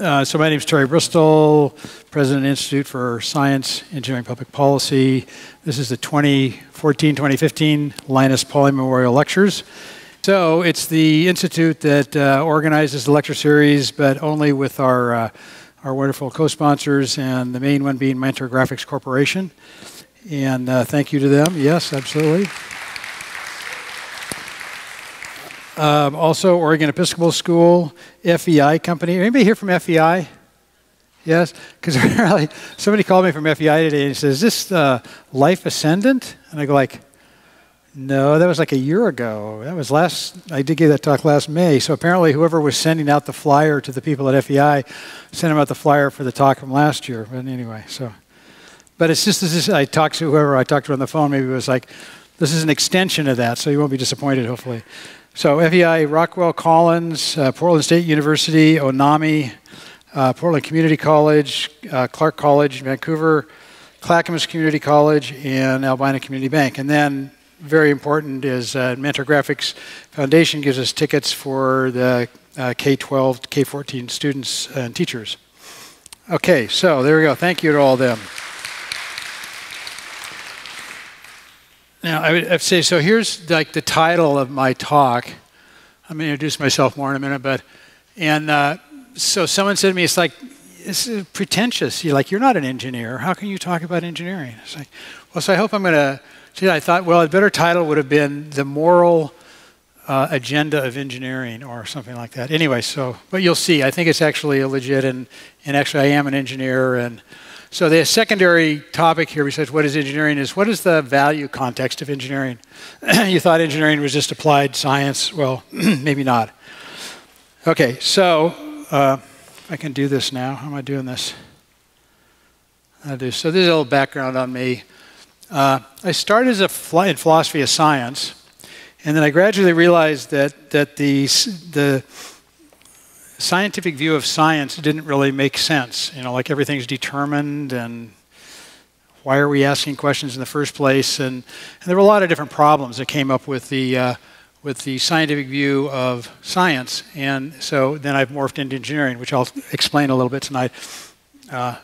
Uh, so my name is Terry Bristol, President of the Institute for Science, Engineering, Public Policy. This is the 2014-2015 Linus Pauling Memorial Lectures. So it's the institute that uh, organizes the lecture series, but only with our uh, our wonderful co-sponsors, and the main one being Mentor Graphics Corporation. And uh, thank you to them. Yes, absolutely. Um, also, Oregon Episcopal School, FEI Company. Anybody here from FEI? Yes, because really, somebody called me from FEI today and says, "Is this uh, Life Ascendant?" And I go like, "No, that was like a year ago. That was last. I did give that talk last May. So apparently, whoever was sending out the flyer to the people at FEI sent them out the flyer for the talk from last year. But anyway, so, but it's just this. I talked to whoever I talked to on the phone. Maybe it was like, this is an extension of that, so you won't be disappointed. Hopefully. So FEI, Rockwell Collins, uh, Portland State University, ONAMI, uh, Portland Community College, uh, Clark College, Vancouver, Clackamas Community College, and Albina Community Bank. And then, very important, is uh, Mentor Graphics Foundation gives us tickets for the uh, K-12, K-14 students and teachers. Okay, so there we go. Thank you to all of them. Now, I would say, so here's like the title of my talk. I'm going to introduce myself more in a minute, but, and uh, so someone said to me, it's like, it's pretentious. You're like, you're not an engineer. How can you talk about engineering? It's like, well, so I hope I'm going to, see, I thought, well, a better title would have been The Moral uh, Agenda of Engineering or something like that. Anyway, so, but you'll see, I think it's actually a legit, and, and actually I am an engineer, and so the secondary topic here besides what is engineering is what is the value context of engineering? you thought engineering was just applied science. Well, maybe not. Okay, so uh, I can do this now. How am I doing this? I do. So this is a little background on me. Uh, I started as a in philosophy of science, and then I gradually realized that that the the scientific view of science didn't really make sense. You know, like everything's determined and why are we asking questions in the first place? And, and there were a lot of different problems that came up with the, uh, with the scientific view of science. And so then I've morphed into engineering, which I'll explain a little bit tonight. Uh,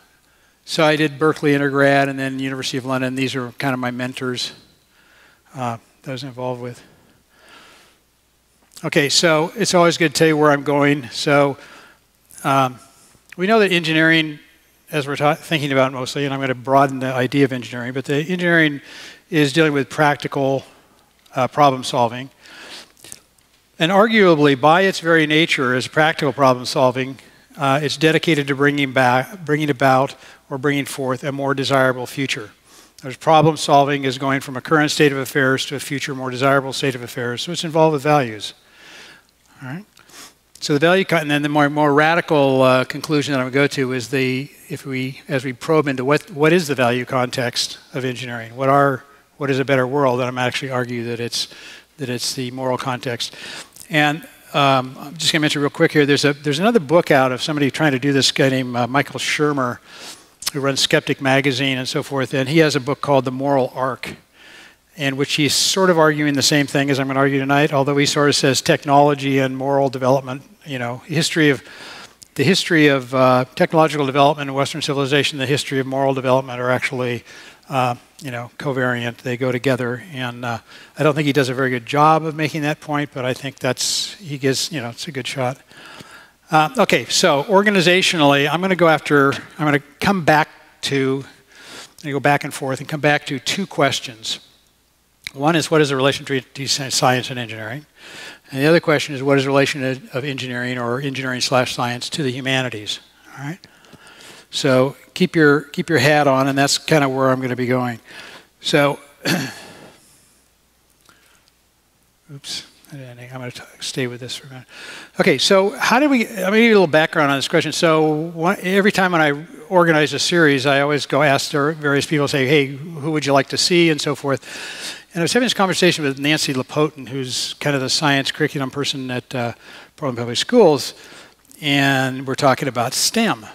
so I did Berkeley undergrad and then University of London. These are kind of my mentors uh, that I was involved with. Okay, so it's always good to tell you where I'm going. So um, we know that engineering, as we're thinking about mostly, and I'm going to broaden the idea of engineering, but the engineering is dealing with practical uh, problem solving. And arguably, by its very nature as practical problem solving, uh, it's dedicated to bringing, back, bringing about or bringing forth a more desirable future. There's problem solving is going from a current state of affairs to a future more desirable state of affairs, so it's involved with values. All right. So the value cut, and then the more, more radical uh, conclusion that I'm going to go to is the if we as we probe into what what is the value context of engineering, what are what is a better world, and I'm actually argue that it's that it's the moral context. And um, I'm just going to mention real quick here. There's a there's another book out of somebody trying to do this guy named uh, Michael Shermer, who runs Skeptic magazine and so forth, and he has a book called The Moral Arc in which he's sort of arguing the same thing as I'm going to argue tonight, although he sort of says technology and moral development, you know, history of the history of uh, technological development in Western civilization, the history of moral development are actually, uh, you know, covariant. They go together, and uh, I don't think he does a very good job of making that point, but I think that's he gives, you know, it's a good shot. Uh, okay, so organizationally, I'm going to go after. I'm going to come back to. To go back and forth and come back to two questions. One is what is the relation between science and engineering? And the other question is what is the relation of engineering or engineering slash science to the humanities? All right. So keep your keep your hat on, and that's kind of where I'm going to be going. So, oops. I'm going to stay with this for a minute. Okay, so how did we? I'm going to give you a little background on this question. So one, every time when I organize a series, I always go ask various people, say, "Hey, who would you like to see?" and so forth. And I was having this conversation with Nancy Lapotin, who's kind of the science curriculum person at uh, Portland Public Schools, and we're talking about STEM.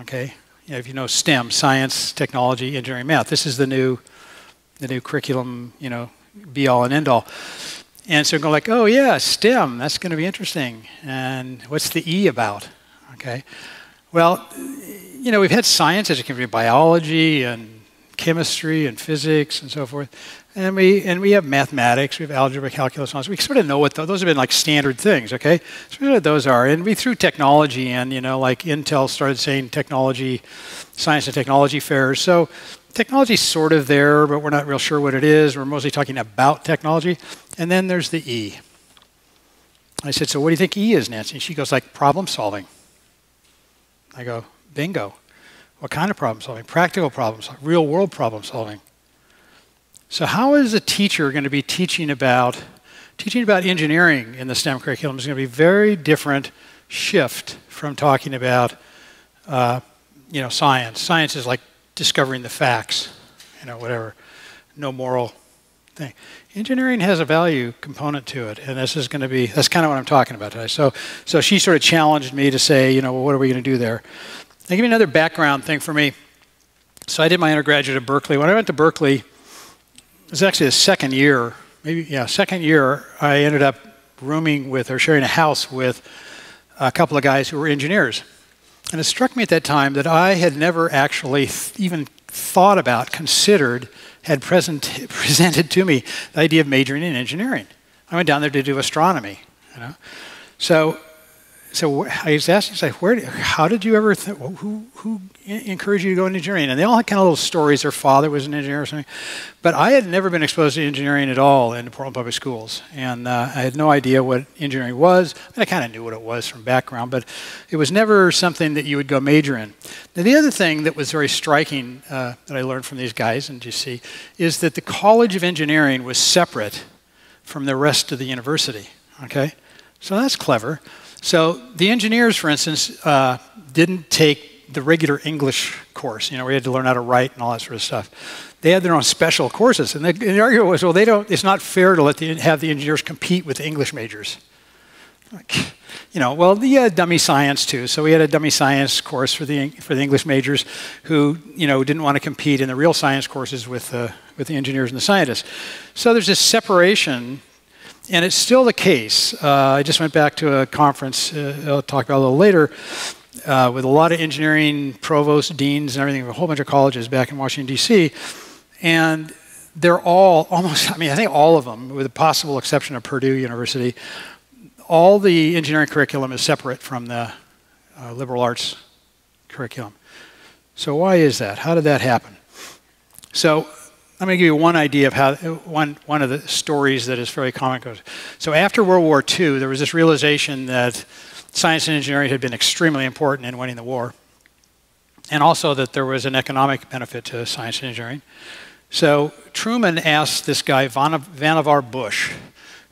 Okay, you know, if you know STEM, science, technology, engineering, math. This is the new, the new curriculum. You know, be all and end all. And so I'm going like, oh yeah, STEM. That's going to be interesting. And what's the E about? Okay. Well, you know, we've had science as can be biology and chemistry and physics and so forth. And we, and we have mathematics, we have algebra, calculus, and all We sort of know what the, those have been like standard things, okay? So we know what those are. And we threw technology in, you know, like Intel started saying technology, science and technology fairs. So technology's sort of there, but we're not real sure what it is. We're mostly talking about technology. And then there's the E. I said, so what do you think E is, Nancy? And she goes like problem solving. I go, bingo. What kind of problem solving? Practical problem solving, real world problem solving. So how is a teacher going to be teaching about teaching about engineering in the STEM curriculum is going to be a very different shift from talking about uh, you know science. Science is like discovering the facts, you know, whatever, no moral thing. Engineering has a value component to it, and this is going to be that's kind of what I'm talking about today. So, so she sort of challenged me to say, you know, well, what are we going to do there? I'll give you another background thing for me. So I did my undergraduate at Berkeley. When I went to Berkeley, it was actually the second year, maybe, yeah, second year, I ended up rooming with or sharing a house with a couple of guys who were engineers. And it struck me at that time that I had never actually th even thought about, considered, had present, presented to me the idea of majoring in engineering. I went down there to do astronomy, you know. So so I was asking, like, where, how did you ever, who, who encouraged you to go into engineering? And they all had kind of little stories. Their father was an engineer or something. But I had never been exposed to engineering at all in Portland Public Schools. And uh, I had no idea what engineering was. I, mean, I kind of knew what it was from background, but it was never something that you would go major in. Now, the other thing that was very striking uh, that I learned from these guys, you see, is that the College of Engineering was separate from the rest of the university. Okay? So that's clever. So the engineers, for instance, uh, didn't take the regular English course. You know, we had to learn how to write and all that sort of stuff. They had their own special courses, and the, and the argument was, well, they don't. It's not fair to let the, have the engineers compete with the English majors. Like, you know, well, the uh, dummy science too. So we had a dummy science course for the for the English majors, who you know didn't want to compete in the real science courses with uh, with the engineers and the scientists. So there's this separation and it's still the case. Uh, I just went back to a conference, uh, I'll talk about a little later, uh, with a lot of engineering provosts, deans, and everything, a whole bunch of colleges back in Washington, D.C. And they're all, almost, I mean, I think all of them, with the possible exception of Purdue University, all the engineering curriculum is separate from the uh, liberal arts curriculum. So why is that? How did that happen? So Going to give you one idea of how one one of the stories that is very common goes. So after World War II, there was this realization that science and engineering had been extremely important in winning the war, and also that there was an economic benefit to science and engineering. So Truman asked this guy Vannevar Bush,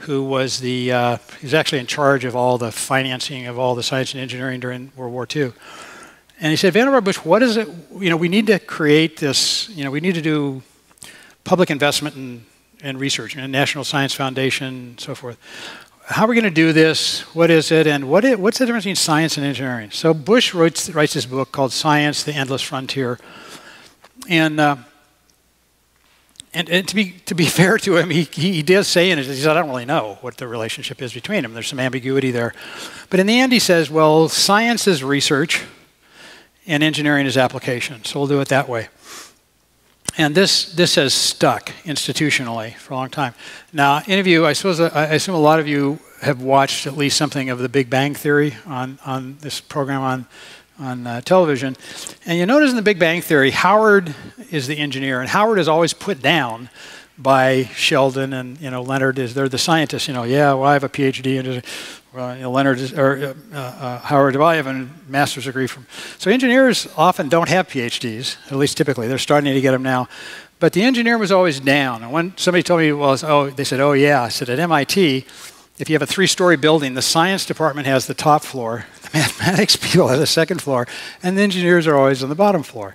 who was the uh, he was actually in charge of all the financing of all the science and engineering during World War II. And he said, Vannevar Bush, what is it? You know, we need to create this. You know, we need to do public investment in, in research, and National Science Foundation, and so forth. How are we going to do this? What is it? And what is, what's the difference between science and engineering? So Bush writes, writes this book called Science, the Endless Frontier. And, uh, and, and, to, be, to be fair to him, he, he does say in it, he said, I don't really know what the relationship is between them. There's some ambiguity there. But in the end, he says, well, science is research and engineering is application. So we'll do it that way. And this, this has stuck institutionally for a long time. Now, any of you, I suppose, I assume a lot of you have watched at least something of the Big Bang Theory on, on this program on, on uh, television. And you notice in the Big Bang Theory, Howard is the engineer, and Howard is always put down by Sheldon and you know Leonard is they're the scientists. You know, yeah, well, I have a PhD, know, Leonard or uh, uh, Howard, a master's degree from. So engineers often don't have PhDs, at least typically. They're starting to get them now. But the engineer was always down. And when somebody told me, well, oh, they said, oh yeah, I said at MIT, if you have a three-story building, the science department has the top floor, the mathematics people have the second floor, and the engineers are always on the bottom floor.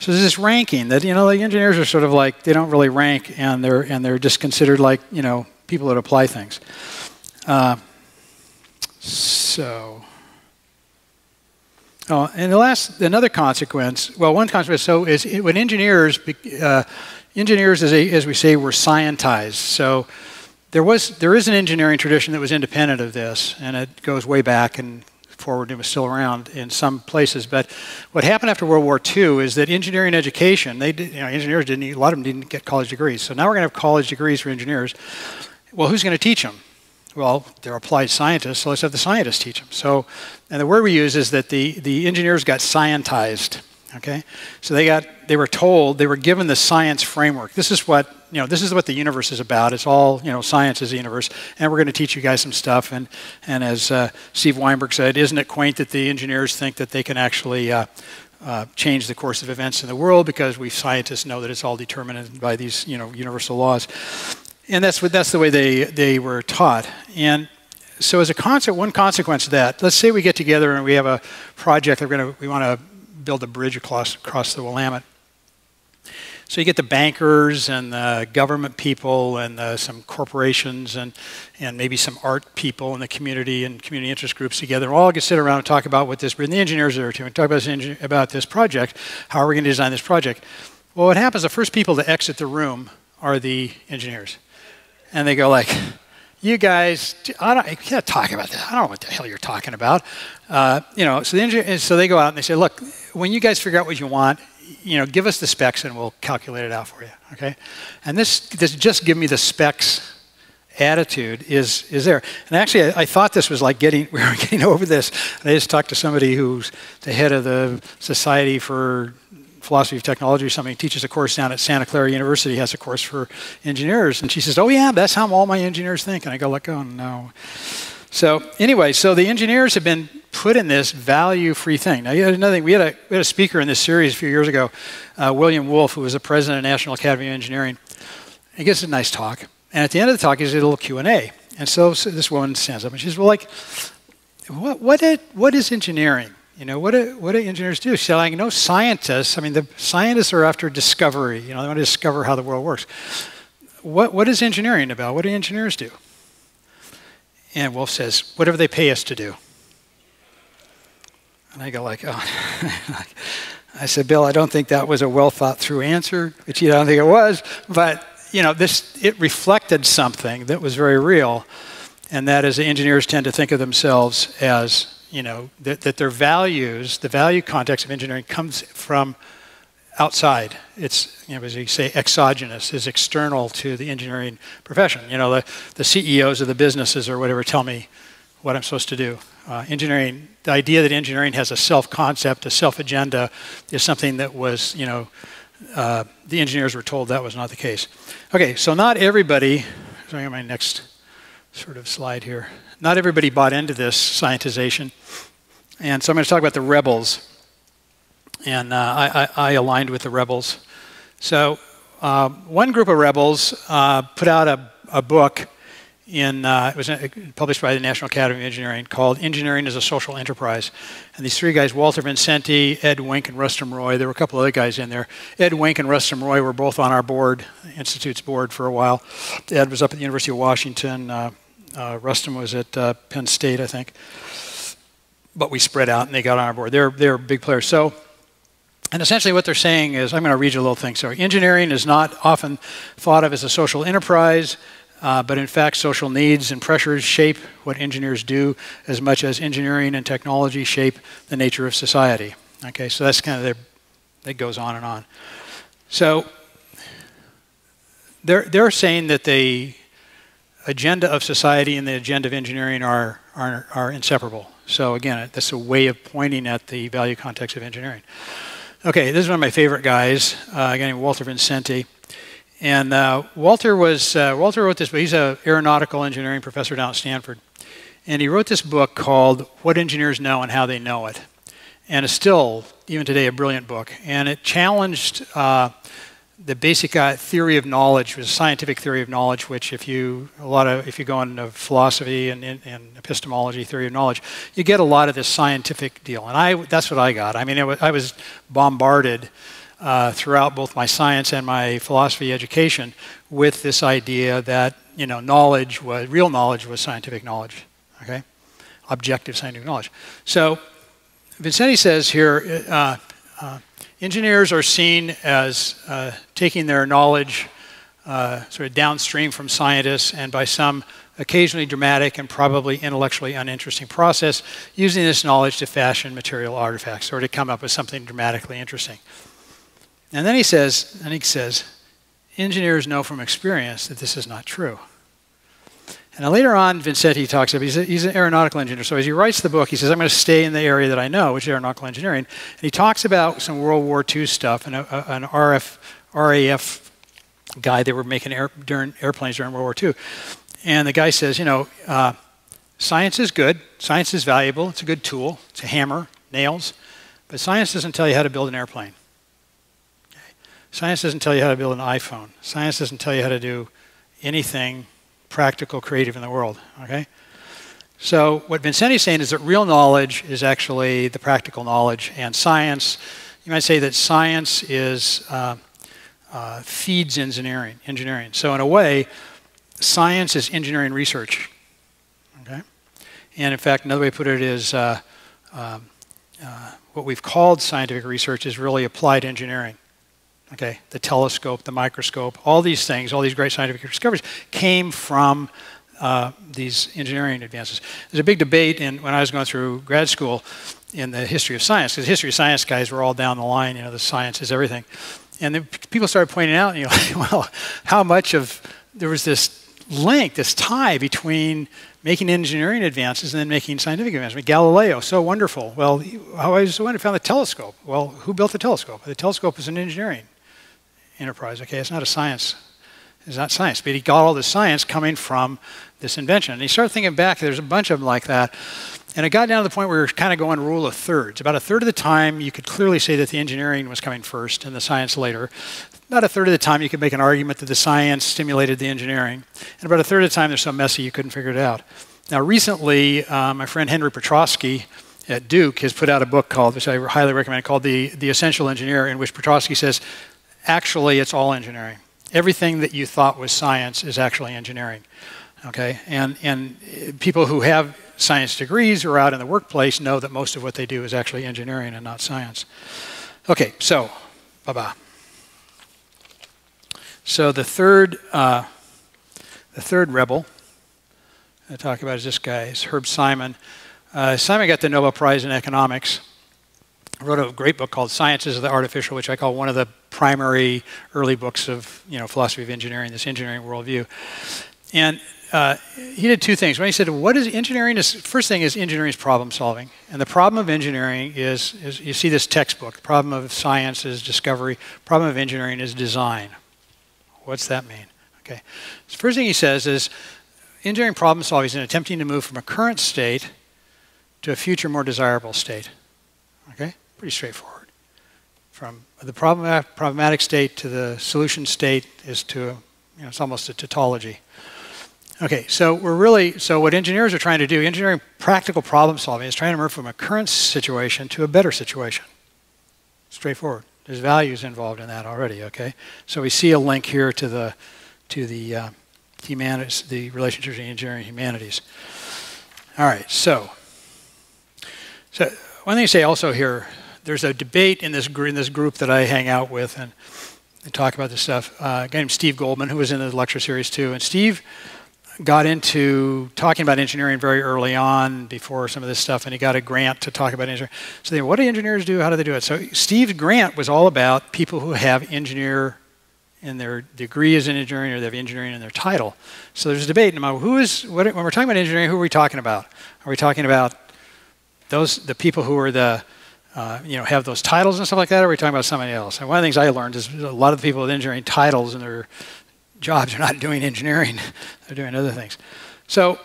So there's this ranking that you know the engineers are sort of like they don't really rank, and they're and they're just considered like you know people that apply things. Uh, so, oh, and the last another consequence. Well, one consequence. So is when engineers uh, engineers as, a, as we say were scientized. So there was there is an engineering tradition that was independent of this, and it goes way back and forward and was still around in some places. But what happened after World War II is that engineering education, they did, you know, engineers didn't, a lot of them didn't get college degrees. So now we're going to have college degrees for engineers. Well, who's going to teach them? Well, they're applied scientists, so let's have the scientists teach them. So, and the word we use is that the, the engineers got scientized. Okay, so they got they were told they were given the science framework. This is what you know. This is what the universe is about. It's all you know. Science is the universe, and we're going to teach you guys some stuff. And and as uh, Steve Weinberg said, isn't it quaint that the engineers think that they can actually uh, uh, change the course of events in the world because we scientists know that it's all determined by these you know universal laws. And that's what that's the way they they were taught. And so as a concept, one consequence of that, let's say we get together and we have a project that we're to we want to build a bridge across, across the Willamette. So you get the bankers and the government people and uh, some corporations and, and maybe some art people in the community and community interest groups together. We'll all get sit around and talk about what this, and the engineers are too, and talk about this, about this project. How are we going to design this project? Well, what happens, the first people to exit the room are the engineers. And they go like, you guys, I don't, you can't talk about that. I don't know what the hell you're talking about. Uh, you know, so, the engineer, so they go out and they say, look, when you guys figure out what you want, you know, give us the specs and we'll calculate it out for you, okay? And this, this just give me the specs attitude is, is there. And actually, I, I, thought this was like getting, we were getting over this. And I just talked to somebody who's the head of the Society for philosophy of technology or something, teaches a course down at Santa Clara University, has a course for engineers. And she says, Oh, yeah, that's how all my engineers think. And I go, like, Oh, no. So, anyway, so the engineers have been put in this value free thing. Now, another thing, we had, a, we had a speaker in this series a few years ago, uh, William Wulf, who was the president of National Academy of Engineering. He gives a nice talk. And at the end of the talk, he does a little Q&A. And so, so, this woman stands up and she says, Well, like, what, what, it, what is engineering? You know, what do, what do engineers do? Said, I know scientists, I mean, the scientists are after discovery. You know, they want to discover how the world works. What, what is engineering about? What do engineers do? And Wulf says, whatever they pay us to do. And I go like, oh. I said, Bill, I don't think that was a well thought through answer, which you don't think it was, but you know, this it reflected something that was very real, and that is engineers tend to think of themselves as you know, that, that their values, the value context of engineering comes from outside. It's, you know, as you say, exogenous, is external to the engineering profession. You know, the, the CEOs of the businesses or whatever tell me what I'm supposed to do. Uh, engineering, the idea that engineering has a self-concept, a self-agenda, is something that was, you know, uh, the engineers were told that was not the case. Okay, so not everybody, sorry, my next sort of slide here not everybody bought into this scientization. And so I'm going to talk about the rebels. And uh, I, I, I, aligned with the rebels. So uh, one group of rebels uh, put out a, a book in, uh, it was uh, published by the National Academy of Engineering called Engineering as a Social Enterprise. And these three guys, Walter Vincenti, Ed Wenk, and Rustum Roy, there were a couple other guys in there. Ed Wenk and Rustum Roy were both on our board, Institute's board for a while. Ed was up at the University of Washington. Uh, Rustum was at uh, Penn State, I think. But we spread out and they got on our board. They're, they're big players. So, and essentially what they're saying is, I'm going to read you a little thing. So, engineering is not often thought of as a social enterprise, uh, but in fact, social needs and pressures shape what engineers do as much as engineering and technology shape the nature of society. Okay, so that's kind of their, that goes on and on. So, they're, they're saying that they agenda of society and the agenda of engineering are, are, are inseparable. So again, that's a way of pointing at the value context of engineering. Okay, this is one of my favorite guys, uh, a guy named Walter Vincenti. And uh, Walter was uh, Walter wrote this, but he's an aeronautical engineering professor down at Stanford, and he wrote this book called "What Engineers Know and How They Know It," and it's still even today a brilliant book. And it challenged uh, the basic uh, theory of knowledge was scientific theory of knowledge, which if you a lot of if you go into philosophy and, and, epistemology, theory of knowledge, you get a lot of this scientific deal, and I that's what I got. I mean, was, I was bombarded uh, throughout both my science and my philosophy education with this idea that you know knowledge was real knowledge was scientific knowledge, okay, objective scientific knowledge. So Vincenti says here. Uh, uh Engineers are seen as uh, taking their knowledge uh, sort of downstream from scientists and by some occasionally dramatic and probably intellectually uninteresting process, using this knowledge to fashion material artifacts or to come up with something dramatically interesting. And then he says, and he says, engineers know from experience that this is not true. And later on, Vincenti talks about, he's, a, he's, an aeronautical engineer. So as he writes the book, he says, I'm going to stay in the area that I know, which is aeronautical engineering. And he talks about some World War II stuff and a, a, an RF, RAF guy they were making air, during airplanes during World War II. And the guy says, you know, uh, science is good. Science is valuable. It's a good tool. It's a hammer, nails. But science doesn't tell you how to build an airplane. Okay? Science doesn't tell you how to build an iPhone. Science doesn't tell you how to do anything practical, creative in the world. Okay? So what Vincenti's saying is that real knowledge is actually the practical knowledge, and science, you might say that science is uh, uh, feeds engineering. Engineering. So in a way, science is engineering research. Okay, and in fact, another way to put it is uh, um, uh, what we've called scientific research is really applied engineering. Okay, the telescope, the microscope, all these things, all these great scientific discoveries came from uh, these engineering advances. There's a big debate in, when I was going through grad school in the history of science, because history of science guys were all down the line, you know, the science is everything. And then people started pointing out, you know, well, how much of, there was this link, this tie between making engineering advances and then making scientific advances. I mean, Galileo, so wonderful. Well, how was one who found the telescope? Well, who built the telescope? The telescope was an engineering enterprise. Okay, it's not a science. It's not science, but he got all the science coming from this invention. And he started thinking back, there's a bunch of them like that. And it got down to the point where we were kind of going rule of thirds. About a third of the time, you could clearly say that the engineering was coming first and the science later. About a third of the time, you could make an argument that the science stimulated the engineering. And about a third of the time, they're so messy you couldn't figure it out. Now, recently, uh, my friend Henry Petroski at Duke has put out a book called, which I highly recommend, called The, the Essential Engineer, in which Petroski says, actually, it's all engineering. Everything that you thought was science is actually engineering. Okay, and and people who have science degrees or out in the workplace know that most of what they do is actually engineering and not science. Okay, so bye bye. So the third, uh, the third rebel I talk about is this guy, is Herb Simon. Uh, Simon got the Nobel Prize in economics. Wrote a great book called Sciences of the Artificial, which I call one of the primary early books of you know philosophy of engineering, this engineering worldview. And uh, he did two things. When he said, "What is engineering?" Is first thing is engineering is problem solving, and the problem of engineering is, is you see this textbook. The problem of science is discovery. Problem of engineering is design. What's that mean? Okay. So first thing he says is, engineering problem solving is in attempting to move from a current state to a future more desirable state. Okay, pretty straightforward. From the problem, problematic state to the solution state is to, you know, it's almost a tautology. Okay, so we're really, so what engineers are trying to do, engineering practical problem solving is trying to move from a current situation to a better situation. Straightforward. There's values involved in that already, okay? So we see a link here to the, to the uh, humanities, the relationship between engineering and humanities. All right, so, so one thing to say also here, there's a debate in this, in this group that I hang out with and, and talk about this stuff. Uh, a guy named Steve Goldman, who was in the lecture series too, and Steve got into talking about engineering very early on before some of this stuff, and he got a grant to talk about engineering. So, what do engineers do? How do they do it? So, Steve's grant was all about people who have engineer in their degree as in engineering or they have engineering in their title. So, there's a debate about who is, what, when we're talking about engineering, who are we talking about? Are we talking about those, the people who are the, uh, you know, have those titles and stuff like that, or are we talking about somebody else? And one of the things I learned is a lot of the people with engineering titles and their jobs are not doing engineering, they're doing other things. So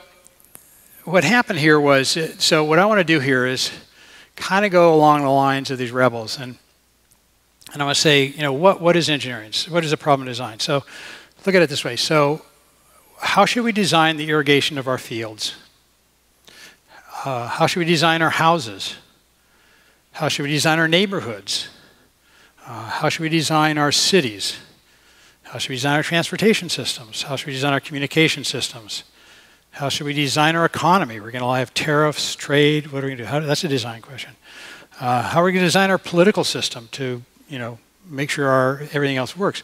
what happened here was, so what I want to do here is kind of go along the lines of these rebels. And, and I want to say, you know, what, what is engineering? What is a problem design? So look at it this way. So how should we design the irrigation of our fields? Uh, how should we design our houses? How should we design our neighborhoods? Uh, how should we design our cities? How should we design our transportation systems? How should we design our communication systems? How should we design our economy? We're going to have tariffs, trade. What are we going to do? That's a design question. Uh, how are we going to design our political system to, you know, make sure our everything else works?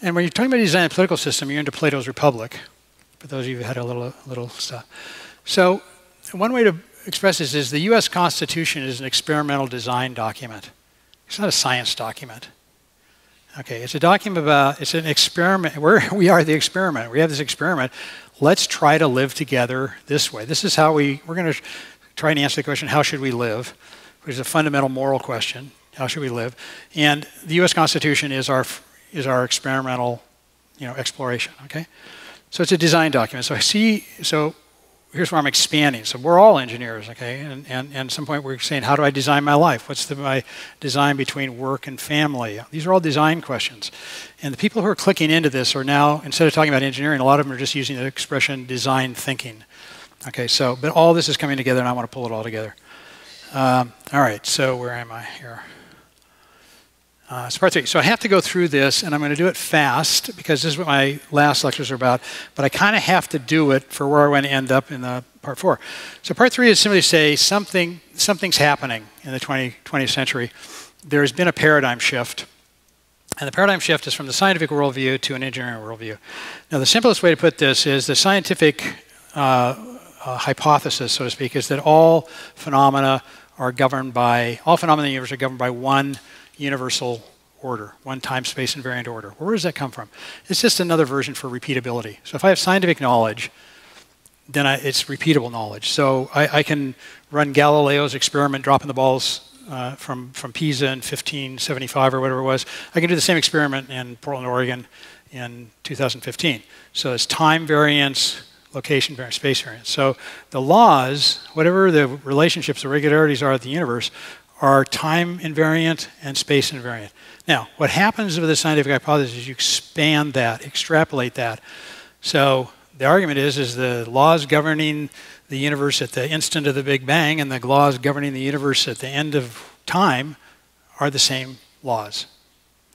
And when you're talking about designing a political system, you're into Plato's Republic. for those of you who had a little, little stuff. So one way to express this is the U.S. Constitution is an experimental design document. It's not a science document. Okay, it's a document about, it's an experiment. We're, we are the experiment. We have this experiment. Let's try to live together this way. This is how we, we're going to try and answer the question, how should we live? Which is a fundamental moral question. How should we live? And the U.S. Constitution is our, is our experimental, you know, exploration, okay? So it's a design document. So I see, so here's where I'm expanding. So we're all engineers, okay? And, and, and at some point we're saying, how do I design my life? What's the, my design between work and family? These are all design questions. And the people who are clicking into this are now, instead of talking about engineering, a lot of them are just using the expression design thinking. Okay, so, but all this is coming together and I want to pull it all together. Um, all right, so where am I here? Uh, so part three. So I have to go through this, and I'm going to do it fast because this is what my last lectures are about. But I kind of have to do it for where I want to end up in the part four. So part three is simply to say something, something's happening in the 20, 20th century. There's been a paradigm shift. And the paradigm shift is from the scientific worldview to an engineering worldview. Now, the simplest way to put this is the scientific uh, uh, hypothesis, so to speak, is that all phenomena are governed by, all phenomena in the universe are governed by one universal order, one time, space, invariant order. Where does that come from? It's just another version for repeatability. So if I have scientific knowledge, then I, it's repeatable knowledge. So I, I, can run Galileo's experiment, dropping the balls uh, from, from Pisa in 1575 or whatever it was. I can do the same experiment in Portland, Oregon in 2015. So it's time variance, location variance, space variance. So the laws, whatever the relationships, the regularities are of the universe, are time invariant and space invariant. Now, what happens with the scientific hypothesis is you expand that, extrapolate that. So the argument is, is the laws governing the universe at the instant of the Big Bang and the laws governing the universe at the end of time are the same laws.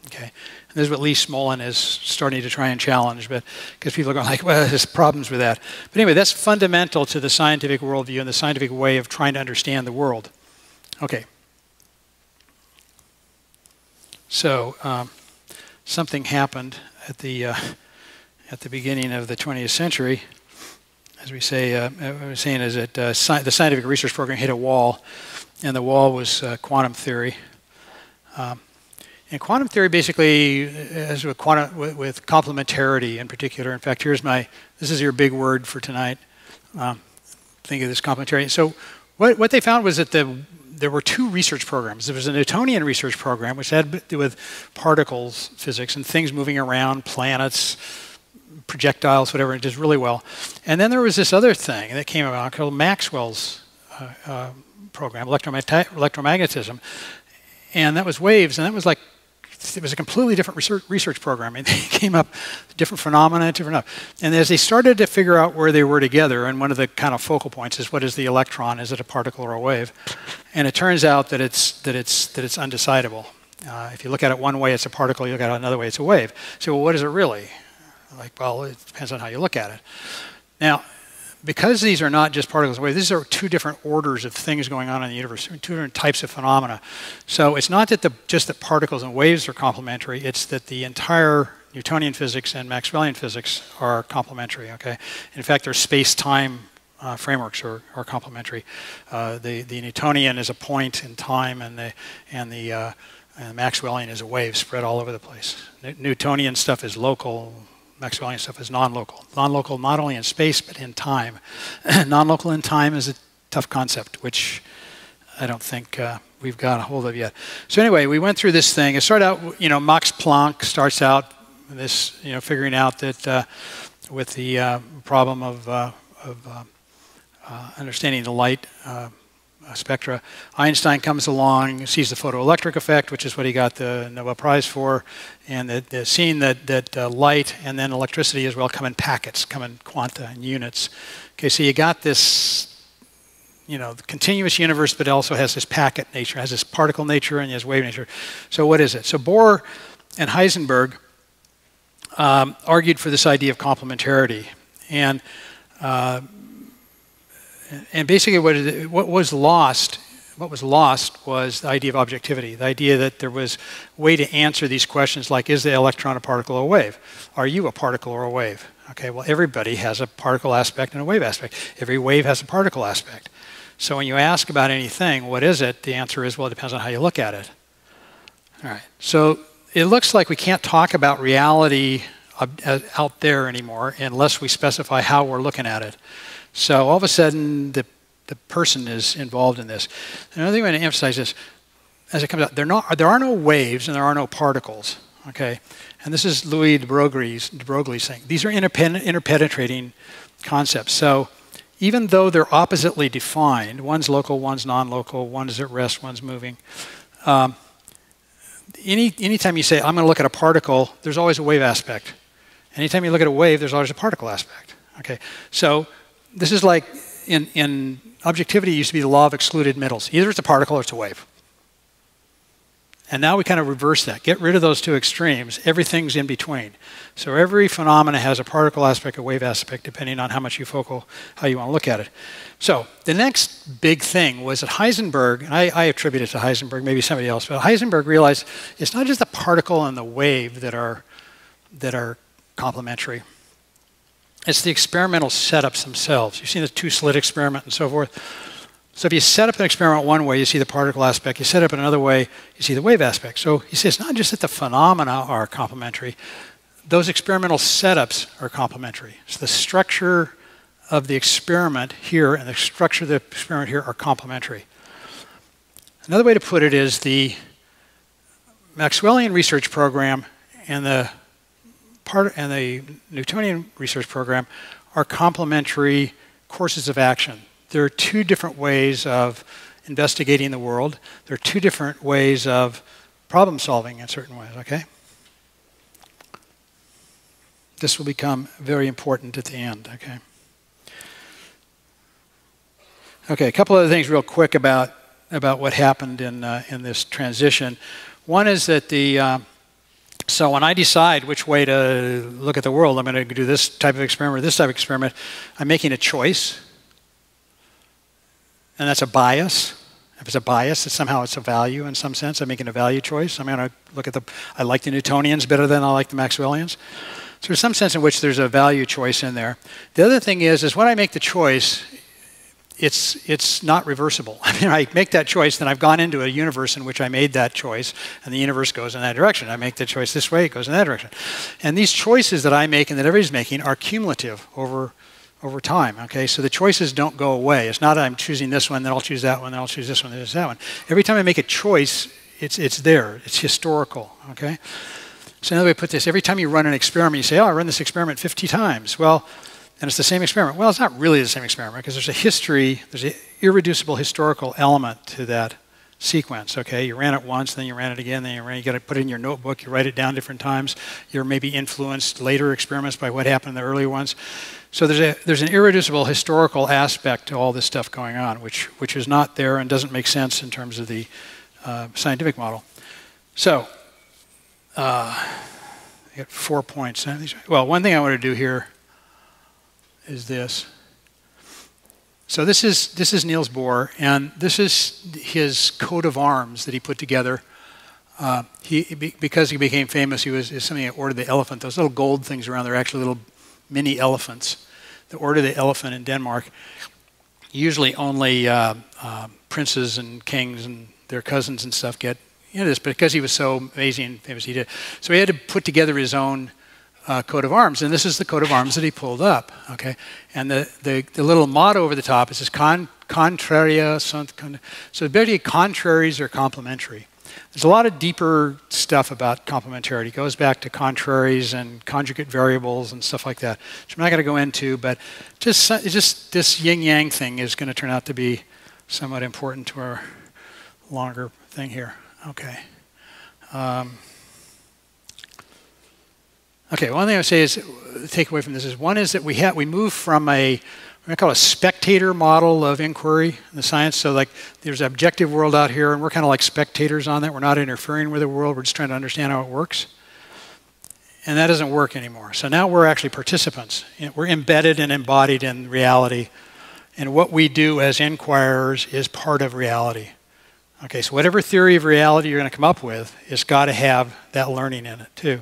Okay, and this is what Lee Smolin is starting to try and challenge, but because people are going like, well, there's problems with that. But anyway, that's fundamental to the scientific worldview and the scientific way of trying to understand the world. Okay, so um, something happened at the uh, at the beginning of the 20th century. As we say, uh, I was saying is that uh, sci the scientific research program hit a wall, and the wall was uh, quantum theory. Um, and quantum theory basically has with, quantum, with, with, complementarity in particular. In fact, here's my, this is your big word for tonight. Um, think of this complementarity. So what, what they found was that the there were two research programs. There was a Newtonian research program, which had to do with particles physics and things moving around, planets, projectiles, whatever, it did really well. And then there was this other thing that came about called Maxwell's uh, uh, program, electromagnetism, and that was waves, and that was like it was a completely different research, research program. And they came up different phenomena, different stuff. And as they started to figure out where they were together, and one of the kind of focal points is what is the electron? Is it a particle or a wave? And it turns out that it's that it's that it's undecidable. Uh, if you look at it one way, it's a particle. You look at it another way, it's a wave. So, well, what is it really? Like, well, it depends on how you look at it. Now, because these are not just particles and waves, these are two different orders of things going on in the universe, two different types of phenomena. So it's not that the, just that particles and waves are complementary, it's that the entire Newtonian physics and Maxwellian physics are complementary, okay? In fact, their space-time uh, frameworks are, are complementary. Uh, the, the Newtonian is a point in time, and the, and the uh, and Maxwellian is a wave spread all over the place. Newtonian stuff is local, Maxwellian stuff is non-local. Non-local not only in space, but in time. non-local in time is a tough concept, which I don't think uh, we've got a hold of yet. So anyway, we went through this thing. It started out, you know, Max Planck starts out this, you know, figuring out that uh, with the uh, problem of, uh, of uh, uh, understanding the light spectra. Einstein comes along, sees the photoelectric effect, which is what he got the Nobel Prize for, and the, the seeing that, that uh, light and then electricity as well come in packets, come in quanta and units. Okay, so you got this, you know, continuous universe, but also has this packet nature, has this particle nature, and has wave nature. So what is it? So Bohr and Heisenberg um, argued for this idea of complementarity, and uh, and basically what, was lost what was lost was the idea of objectivity, the idea that there was a way to answer these questions like, is the electron a particle or a wave? Are you a particle or a wave? Okay, well, everybody has a particle aspect and a wave aspect. Every wave has a particle aspect. So when you ask about anything, what is it? The answer is, well, it depends on how you look at it. All right, so it looks like we can't talk about reality uh, out there anymore unless we specify how we're looking at it. So all of a sudden, the, the person is involved in this. Another thing I want to emphasize is, as it comes out, there, not, there are no waves and there are no particles. Okay, and this is Louis de Broglie's, de Broglie's thing. These are interpenetrating concepts. So even though they're oppositely defined, one's local, one's non-local, one's at rest, one's moving. Um, any anytime you say I'm going to look at a particle, there's always a wave aspect. Anytime you look at a wave, there's always a particle aspect. Okay, so this is like in, in objectivity, used to be the law of excluded middles. Either it's a particle or it's a wave. And now we kind of reverse that. Get rid of those two extremes. Everything's in between. So every phenomena has a particle aspect, a wave aspect, depending on how much you focal, how you want to look at it. So the next big thing was that Heisenberg, and I, I attribute it to Heisenberg, maybe somebody else, but Heisenberg realized it's not just the particle and the wave that are, that are complementary. It's the experimental setups themselves. You've seen the two slit experiment and so forth. So if you set up an experiment one way, you see the particle aspect. You set up another way, you see the wave aspect. So you see it's not just that the phenomena are complementary, those experimental setups are complementary. So the structure of the experiment here and the structure of the experiment here are complementary. Another way to put it is the Maxwellian research program and the part and the Newtonian research program are complementary courses of action. There are two different ways of investigating the world. There are two different ways of problem solving in certain ways, okay? This will become very important at the end, okay? Okay, a couple other things real quick about, about what happened in, uh, in this transition. One is that the, uh, so when I decide which way to look at the world, I'm going to do this type of experiment or this type of experiment, I'm making a choice. And that's a bias. If it's a bias, it's somehow it's a value in some sense. I'm making a value choice. I'm going to look at the, I like the Newtonians better than I like the Maxwellians. So there's some sense in which there's a value choice in there. The other thing is, is when I make the choice, it's, it's not reversible. I mean, I make that choice, then I've gone into a universe in which I made that choice, and the universe goes in that direction. I make the choice this way, it goes in that direction. And these choices that I make and that everybody's making are cumulative over, over time, okay? So the choices don't go away. It's not I'm choosing this one, then I'll choose that one, then I'll choose this one, then that one. Every time I make a choice, it's, it's there. It's historical, okay? So another way to put this, every time you run an experiment, you say, oh, I run this experiment 50 times. Well, and it's the same experiment. Well, it's not really the same experiment because there's a history, there's an irreducible historical element to that sequence. Okay, you ran it once, then you ran it again, then you ran. You got to put it in your notebook. You write it down different times. You're maybe influenced later experiments by what happened in the earlier ones. So there's a there's an irreducible historical aspect to all this stuff going on, which which is not there and doesn't make sense in terms of the uh, scientific model. So. Uh, I got four points. Well, one thing I want to do here is this. So this is this is Niels Bohr, and this is his coat of arms that he put together. Uh, he because he became famous, he was something that ordered the elephant. Those little gold things around, there are actually little mini elephants. The order the elephant in Denmark. Usually, only uh, uh, princes and kings and their cousins and stuff get into this, but because he was so amazing and famous, he did. So he had to put together his own uh, coat of arms. And this is the coat of arms that he pulled up. Okay, and the, the, the little motto over the top is con, contraria sunt. Con, So basically, contraries are complementary. There's a lot of deeper stuff about complementarity. It goes back to contraries and conjugate variables and stuff like that, which I'm not going to go into, but just, just this yin yang thing is going to turn out to be somewhat important to our longer thing here. Okay. Um, Okay, one thing I would say is take away from this is one is that we have we move from a we call it a spectator model of inquiry in the science. So like there's an objective world out here, and we're kind of like spectators on that. We're not interfering with the world. We're just trying to understand how it works. And that doesn't work anymore. So now we're actually participants. We're embedded and embodied in reality. And what we do as inquirers is part of reality. Okay, so whatever theory of reality you're going to come up with, it's got to have that learning in it too,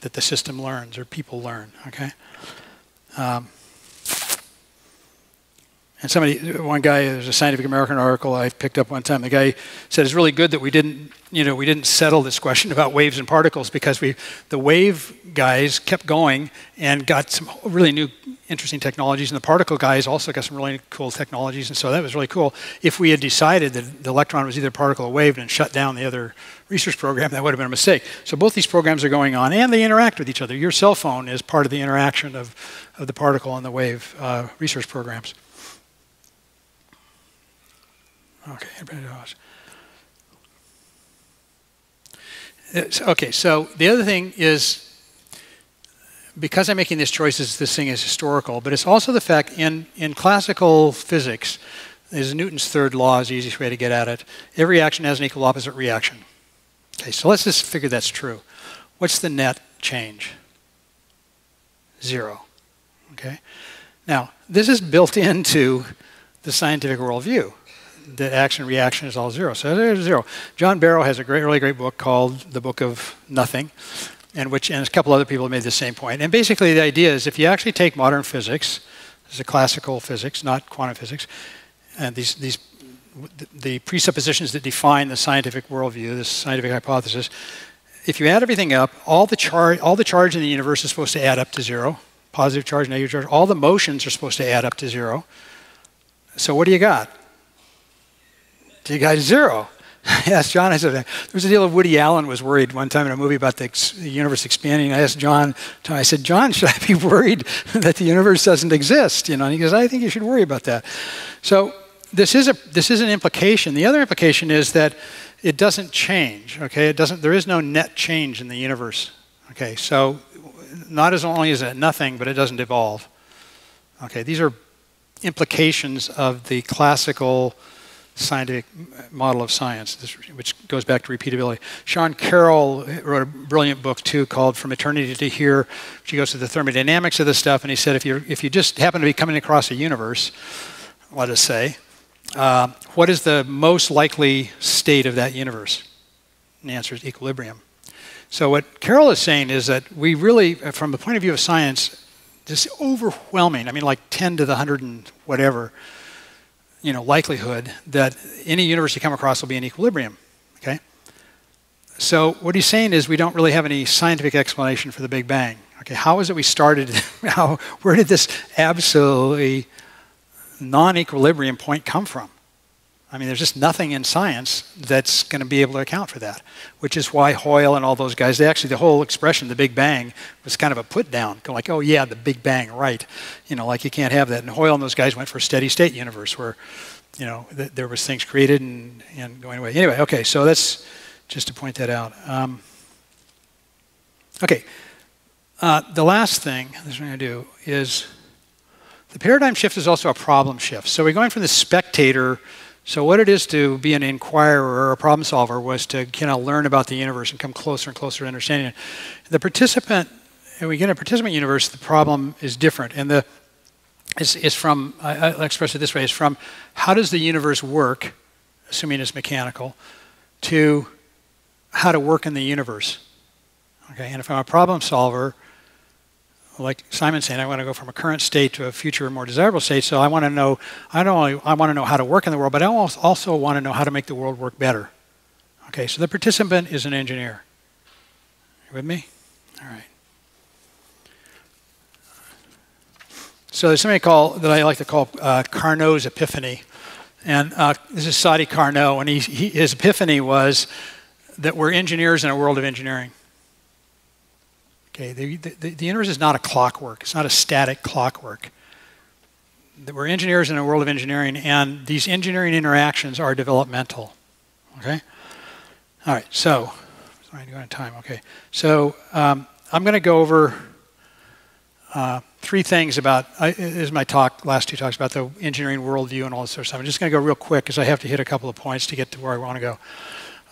that the system learns or people learn. Okay. Um, and somebody, one guy, there's a Scientific American article I picked up one time. The guy said it's really good that we didn't, you know, we didn't settle this question about waves and particles because we, the wave guys kept going and got some really new, interesting technologies, and the particle guys also got some really cool technologies, and so that was really cool. If we had decided that the electron was either particle or wave and shut down the other research program, that would have been a mistake. So both these programs are going on, and they interact with each other. Your cell phone is part of the interaction of, of the particle and the wave uh, research programs. Okay, okay, so the other thing is because I'm making these choices, this thing is historical, but it's also the fact in, in classical physics, is Newton's third law is the easiest way to get at it. Every action has an equal opposite reaction. Okay, so let's just figure that's true. What's the net change? Zero. Okay? Now, this is built into the scientific worldview the action reaction is all zero. So there's zero. John Barrow has a great, really great book called The Book of Nothing, and which and a couple other people have made the same point. And basically, the idea is if you actually take modern physics, this is a classical physics, not quantum physics, and these these the presuppositions that define the scientific worldview, this scientific hypothesis. If you add everything up, all the charge all the charge in the universe is supposed to add up to zero. Positive charge, negative charge. All the motions are supposed to add up to zero. So what do you got? You got zero. I asked John, I said, there was a deal of Woody Allen was worried one time in a movie about the, the universe expanding. I asked John, I said, John, should I be worried that the universe doesn't exist? You know, and he goes, I think you should worry about that. So this is, a, this is an implication. The other implication is that it doesn't change, okay? It doesn't, there is no net change in the universe, okay? So not as only is it nothing, but it doesn't evolve. Okay, these are implications of the classical scientific model of science, which goes back to repeatability. Sean Carroll wrote a brilliant book too called From Eternity to Here. She goes to the thermodynamics of this stuff, and he said if you if you just happen to be coming across a universe, let us say, uh, what is the most likely state of that universe? And the answer is equilibrium. So what Carroll is saying is that we really, from the point of view of science, this overwhelming, I mean like 10 to the 100 and whatever, you know, likelihood that any universe you come across will be in equilibrium. Okay? So what he's saying is we don't really have any scientific explanation for the Big Bang. Okay, how is it we started? How, where did this absolutely non-equilibrium point come from? I mean, there's just nothing in science that's going to be able to account for that, which is why Hoyle and all those guys, they actually, the whole expression, the Big Bang, was kind of a put down. Like, oh, yeah, the Big Bang, right. You know, like you can't have that. And Hoyle and those guys went for a steady state universe where, you know, th there was things created and, and going away. Anyway, okay, so that's just to point that out. Um, okay, uh, the last thing that I'm going to do is the paradigm shift is also a problem shift. So we're going from the spectator so what it is to be an inquirer or a problem solver was to kind of learn about the universe and come closer and closer to understanding it. The participant, and we get a participant universe, the problem is different. And the is, is from, I, will express it this way, is from how does the universe work, assuming it's mechanical, to how to work in the universe. Okay, and if I'm a problem solver, like Simon saying, I want to go from a current state to a future, more desirable state. So I want to know, I don't only I want to know how to work in the world, but I also want to know how to make the world work better. Okay, so the participant is an engineer. You with me? All right. So there's something called that I like to call uh, Carnot's epiphany, and uh, this is Sadi Carnot, and he, he, his epiphany was that we're engineers in a world of engineering. Okay, the, the, the universe is not a clockwork. It's not a static clockwork. We're engineers in a world of engineering, and these engineering interactions are developmental. Okay? All right, so, sorry, I'm going time. Okay, so um, I'm going to go over uh, three things about, I, this is my talk, last two talks about the engineering worldview and all this sort of stuff. I'm just going to go real quick because I have to hit a couple of points to get to where I want to go.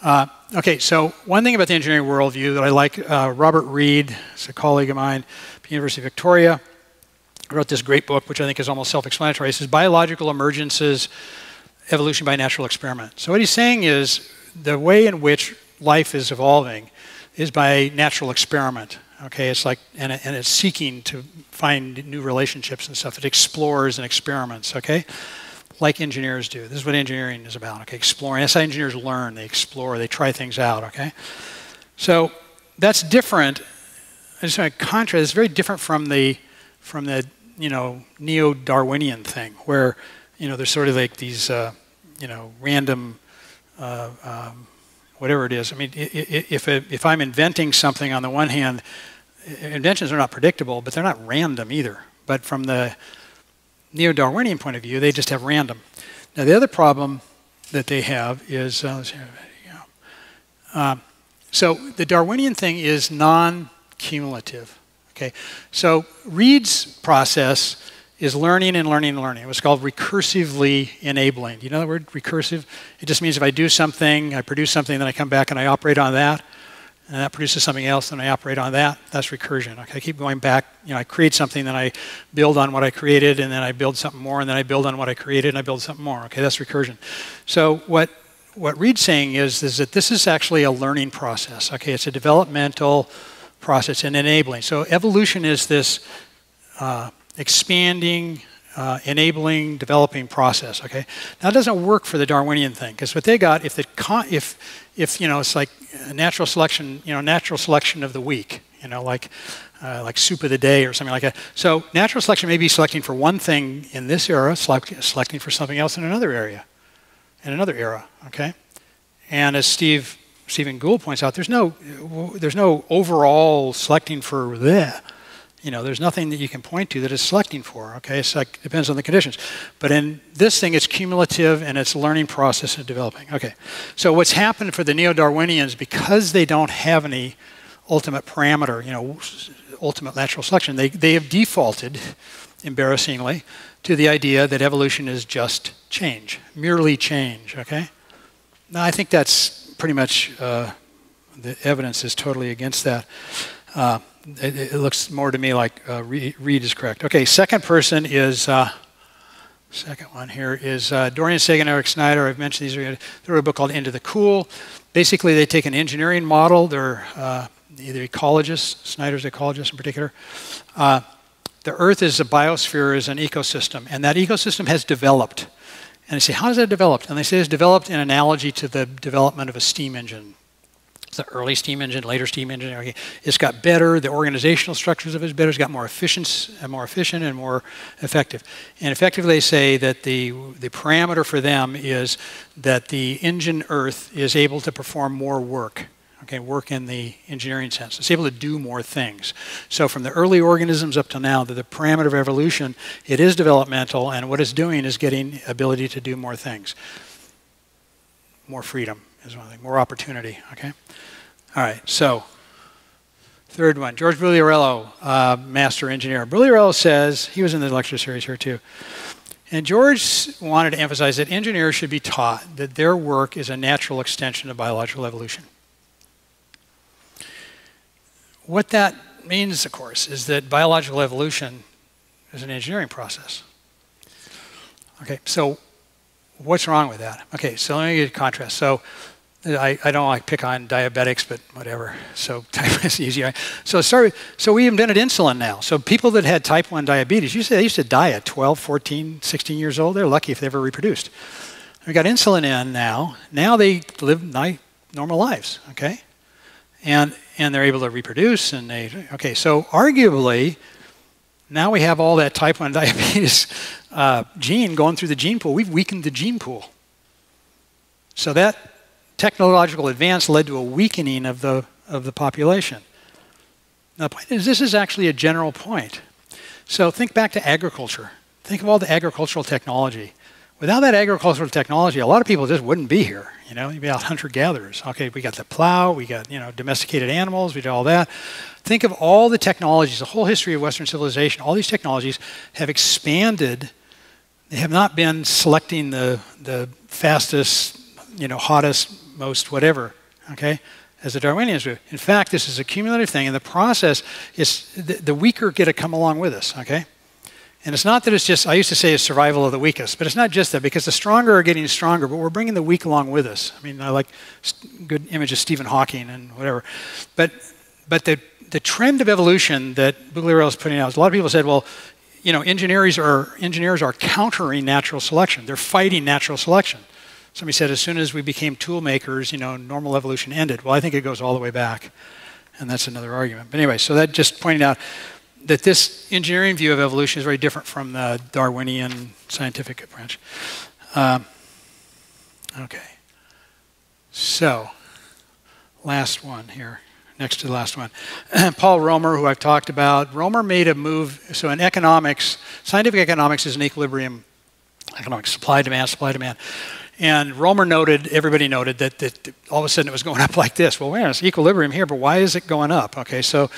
Uh, okay, so one thing about the engineering worldview that I like, uh, Robert Reid, is a colleague of mine at the University of Victoria, wrote this great book, which I think is almost self-explanatory. It says biological emergences evolution by natural experiment. So what he's saying is the way in which life is evolving is by natural experiment. Okay, it's like, and, and it's seeking to find new relationships and stuff. It explores and experiments, okay? Like engineers do. This is what engineering is about, okay? Exploring. That's how engineers learn. They explore, they try things out, okay? So that's different. I just want to contrast, it's very different from the, from the, you know, neo-Darwinian thing, where, you know, there's sort of like these, uh, you know, random uh, um, whatever it is. I mean, if, if I'm inventing something on the one hand, inventions are not predictable, but they're not random either. But from the neo-Darwinian point of view, they just have random. Now, the other problem that they have is, uh, uh, so the Darwinian thing is non-cumulative. Okay, so Reid's process is learning and learning and learning. It was called recursively enabling. You know the word recursive? It just means if I do something, I produce something, then I come back and I operate on that, and that produces something else, and I operate on that. That's recursion. Okay, I keep going back. You know, I create something, then I build on what I created, and then I build something more, and then I build on what I created, and I build something more. Okay, that's recursion. So what what Reid's saying is, is that this is actually a learning process. Okay, it's a developmental process and enabling. So evolution is this uh, expanding, uh, enabling, developing process. Okay, now it doesn't work for the Darwinian thing because what they got, if the if if you know it's like natural selection, you know, natural selection of the week, you know, like uh, like soup of the day or something like that. So natural selection may be selecting for one thing in this era, select, selecting for something else in another area, in another era. Okay, and as Steve Stephen Gould points out, there's no there's no overall selecting for the you know, there's nothing that you can point to that is selecting for, okay? It's like, depends on the conditions. But in this thing, it's cumulative and it's learning process and developing. Okay, so what's happened for the Neo-Darwinians, because they don't have any ultimate parameter, you know, ultimate natural selection, they, they have defaulted, embarrassingly, to the idea that evolution is just change, merely change, okay? Now, I think that's pretty much, uh, the evidence is totally against that. Uh, it, it, looks more to me like uh, Reid is correct. Okay, second person is, uh, second one here is uh, Dorion Sagan, Eric Schneider. I've mentioned these. They wrote a book called Into the Cool. Basically, they take an engineering model. They're uh, either ecologists, Schneider's ecologist in particular. Uh, the Earth is a biosphere, is an ecosystem, and that ecosystem has developed. And they say, how does that develop? And they say it's developed in analogy to the development of a steam engine the early steam engine, later steam engine. It's got better. The organizational structures of it is better. It's got more efficient, uh, more efficient and more effective. And effectively, they say that the the parameter for them is that the engine Earth is able to perform more work. Okay, work in the engineering sense. It's able to do more things. So from the early organisms up to now, the, the parameter of evolution, it is developmental, and what it's doing is getting ability to do more things. More freedom is one thing, more opportunity, okay? All right, so third one, George Bugliarello, uh, master engineer. Bugliarello says, he was in the lecture series here too, and George wanted to emphasize that engineers should be taught that their work is a natural extension of biological evolution. What that means, of course, is that biological evolution is an engineering process. Okay, so what's wrong with that? Okay, so let me get a contrast. So I, I don't like pick on diabetics, but whatever. So type is easier. So sorry. So we invented insulin now. So people that had type 1 diabetes, used to, they used to die at 12, 14, 16 years old. They're lucky if they ever reproduced. We got insulin in now. Now they live nice, normal lives, okay? And, and they're able to reproduce and they, okay, so arguably, now we have all that type 1 diabetes uh, gene going through the gene pool. We've weakened the gene pool. So that technological advance led to a weakening of the, of the population. Now, the point is, this is actually a general point. So think back to agriculture. Think of all the agricultural technology. Without that agricultural technology, a lot of people just wouldn't be here. You know, you'd be out hunter-gatherers. Okay, we got the plow, we got you know domesticated animals, we did all that. Think of all the technologies, the whole history of Western civilization. All these technologies have expanded. They have not been selecting the the fastest, you know, hottest, most whatever, okay, as the Darwinians do. In fact, this is a cumulative thing, and the process is the, the weaker get to come along with us, okay? And it's not that it's just, I used to say it's survival of the weakest, but it's not just that because the stronger are getting stronger, but we're bringing the weak along with us. I mean, I like good image of Stephen Hawking and whatever. But, but the, the trend of evolution that Bugliarello is putting out is a lot of people said, well, you know, engineers are, engineers are countering natural selection. They're fighting natural selection. Somebody said as soon as we became tool makers, you know, normal evolution ended. Well, I think it goes all the way back. And that's another argument. But anyway, so that just pointing out that this engineering view of evolution is very different from the Darwinian scientific approach. Um, okay. So, last one here, next to the last one. Paul Romer, who I've talked about. Romer made a move. So, in economics, scientific economics is an equilibrium economics, supply, demand, supply, demand. And Romer noted, everybody noted that, that, all of a sudden it was going up like this. Well, wait, it's equilibrium here, but why is it going up? Okay, so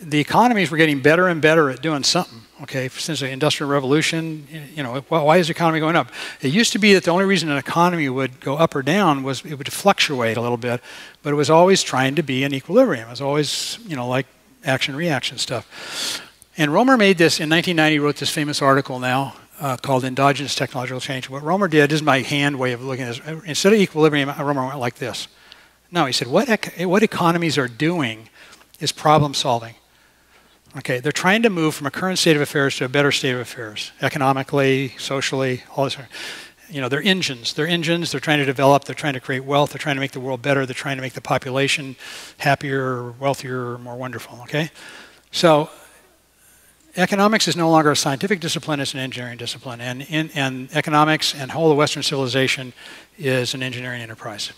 the economies were getting better and better at doing something. Okay, since the Industrial Revolution, you know, why is the economy going up? It used to be that the only reason an economy would go up or down was it would fluctuate a little bit, but it was always trying to be in equilibrium. It was always, you know, like action reaction stuff. And Romer made this in 1990. Wrote this famous article now uh, called Endogenous Technological Change. What Romer did this is my hand way of looking at this. Instead of equilibrium, Romer went like this. No, he said, what, what economies are doing is problem solving. Okay, they're trying to move from a current state of affairs to a better state of affairs, economically, socially, all this. You know, they're engines. They're engines. They're trying to develop. They're trying to create wealth. They're trying to make the world better. They're trying to make the population happier, wealthier, more wonderful. Okay, so economics is no longer a scientific discipline; it's an engineering discipline, and in, and economics and whole of Western civilization is an engineering enterprise.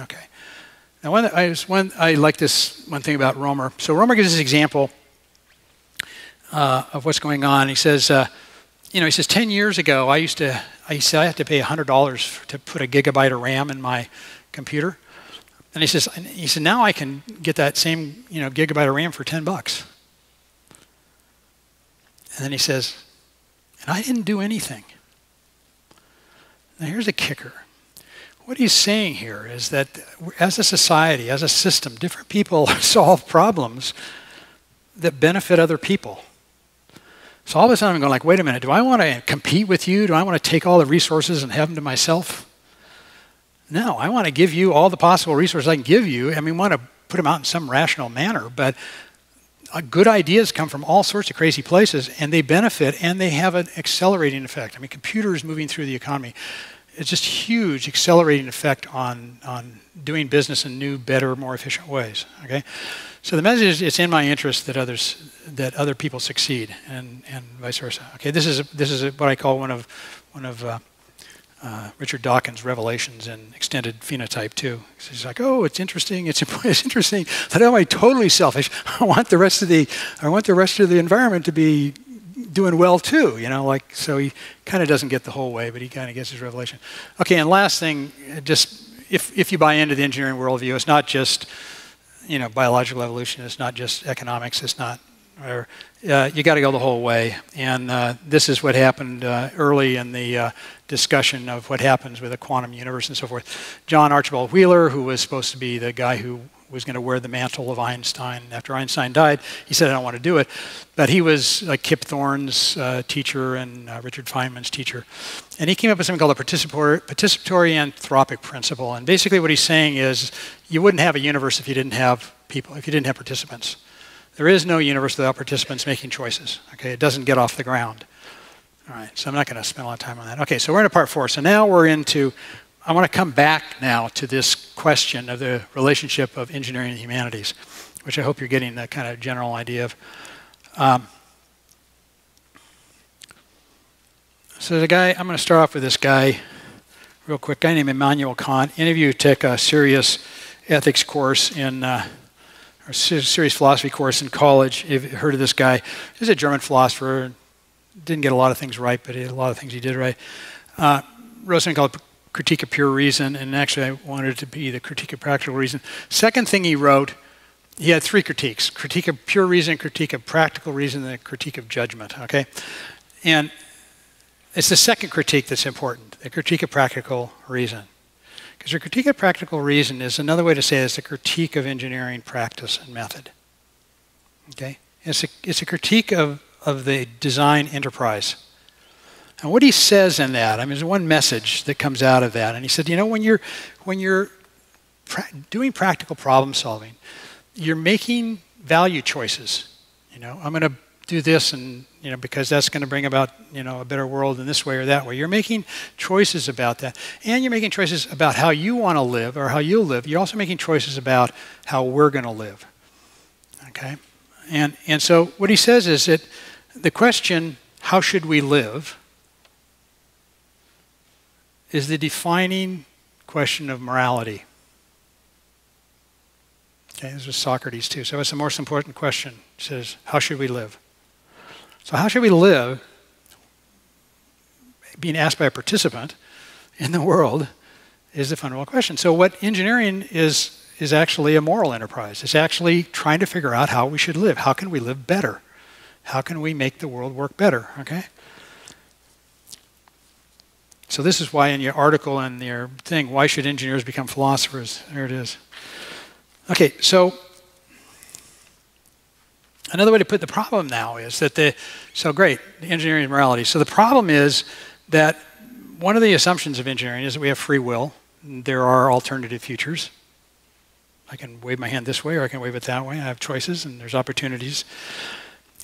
Okay. Now, one, I, one, I like this one thing about Romer. So Romer gives this example uh, of what's going on. He says, uh, you know, he says, 10 years ago, I used to, I used to, I had to pay $100 to put a gigabyte of RAM in my computer. And he says, he said, now I can get that same, you know, gigabyte of RAM for 10 bucks. And then he says, and I didn't do anything. Now here's a kicker. What he's saying here is that as a society, as a system, different people solve problems that benefit other people. So all of a sudden I'm going like, wait a minute, do I want to compete with you? Do I want to take all the resources and have them to myself? No, I want to give you all the possible resources I can give you. I mean, I want to put them out in some rational manner, but good ideas come from all sorts of crazy places and they benefit and they have an accelerating effect. I mean, computers moving through the economy, it's just huge accelerating effect on, on doing business in new, better, more efficient ways, okay? So the message is it's in my interest that others that other people succeed and, and vice versa. Okay, this is a, this is a, what I call one of one of uh, uh, Richard Dawkins' revelations in extended phenotype too. He's like, oh, it's interesting. It's, it's interesting but am I totally selfish? I want the rest of the I want the rest of the environment to be doing well too. You know, like so he kind of doesn't get the whole way, but he kind of gets his revelation. Okay, and last thing, just if if you buy into the engineering worldview, it's not just you know, biological evolution it's not just economics. It's not, or, uh, you got to go the whole way. And uh, this is what happened uh, early in the uh, discussion of what happens with a quantum universe and so forth. John Archibald Wheeler, who was supposed to be the guy who was going to wear the mantle of Einstein after Einstein died. He said, I don't want to do it. But he was Kip Thorne's uh, teacher and uh, Richard Feynman's teacher. And he came up with something called the participatory, participatory anthropic principle. And basically what he's saying is you wouldn't have a universe if you didn't have people, if you didn't have participants. There is no universe without participants making choices. Okay, it doesn't get off the ground. All right, so I'm not going to spend a lot of time on that. Okay, so we're into part four. So now we're into I want to come back now to this question of the relationship of engineering and humanities, which I hope you're getting that kind of general idea of. Um, so the guy, I'm going to start off with this guy real quick, guy named Immanuel Kant. Any of you take a serious ethics course in, uh, or serious philosophy course in college, you've heard of this guy. He's a German philosopher. Didn't get a lot of things right, but he had a lot of things he did right. Uh, wrote something called Critique of Pure Reason, and actually I wanted it to be the Critique of Practical Reason. Second thing he wrote, he had three critiques critique of pure reason, critique of practical reason, and critique of judgment. Okay? And it's the second critique that's important the critique of practical reason. Because the critique of practical reason is another way to say it is a critique of engineering practice and method. Okay? It's a, it's a critique of, of the design enterprise. And what he says in that, I mean, there's one message that comes out of that. And he said, you know, when you're, when you're pra doing practical problem solving, you're making value choices. You know, I'm going to do this and you know because that's going to bring about you know a better world in this way or that way. You're making choices about that. And you're making choices about how you want to live or how you'll live. You're also making choices about how we're going to live okay? And and so what he says is that the question how should we live is the defining question of morality. Okay this was socrates too. So it's the most important question. He says how should we live so, how should we live being asked by a participant in the world is the fundamental question. So, what engineering is, is actually a moral enterprise. It's actually trying to figure out how we should live. How can we live better? How can we make the world work better? Okay? So, this is why in your article and your thing, why should engineers become philosophers? There it is. Okay, so Another way to put the problem now is that the, so great, engineering morality. So the problem is that one of the assumptions of engineering is that we have free will. There are alternative futures. I can wave my hand this way or I can wave it that way. I have choices and there's opportunities.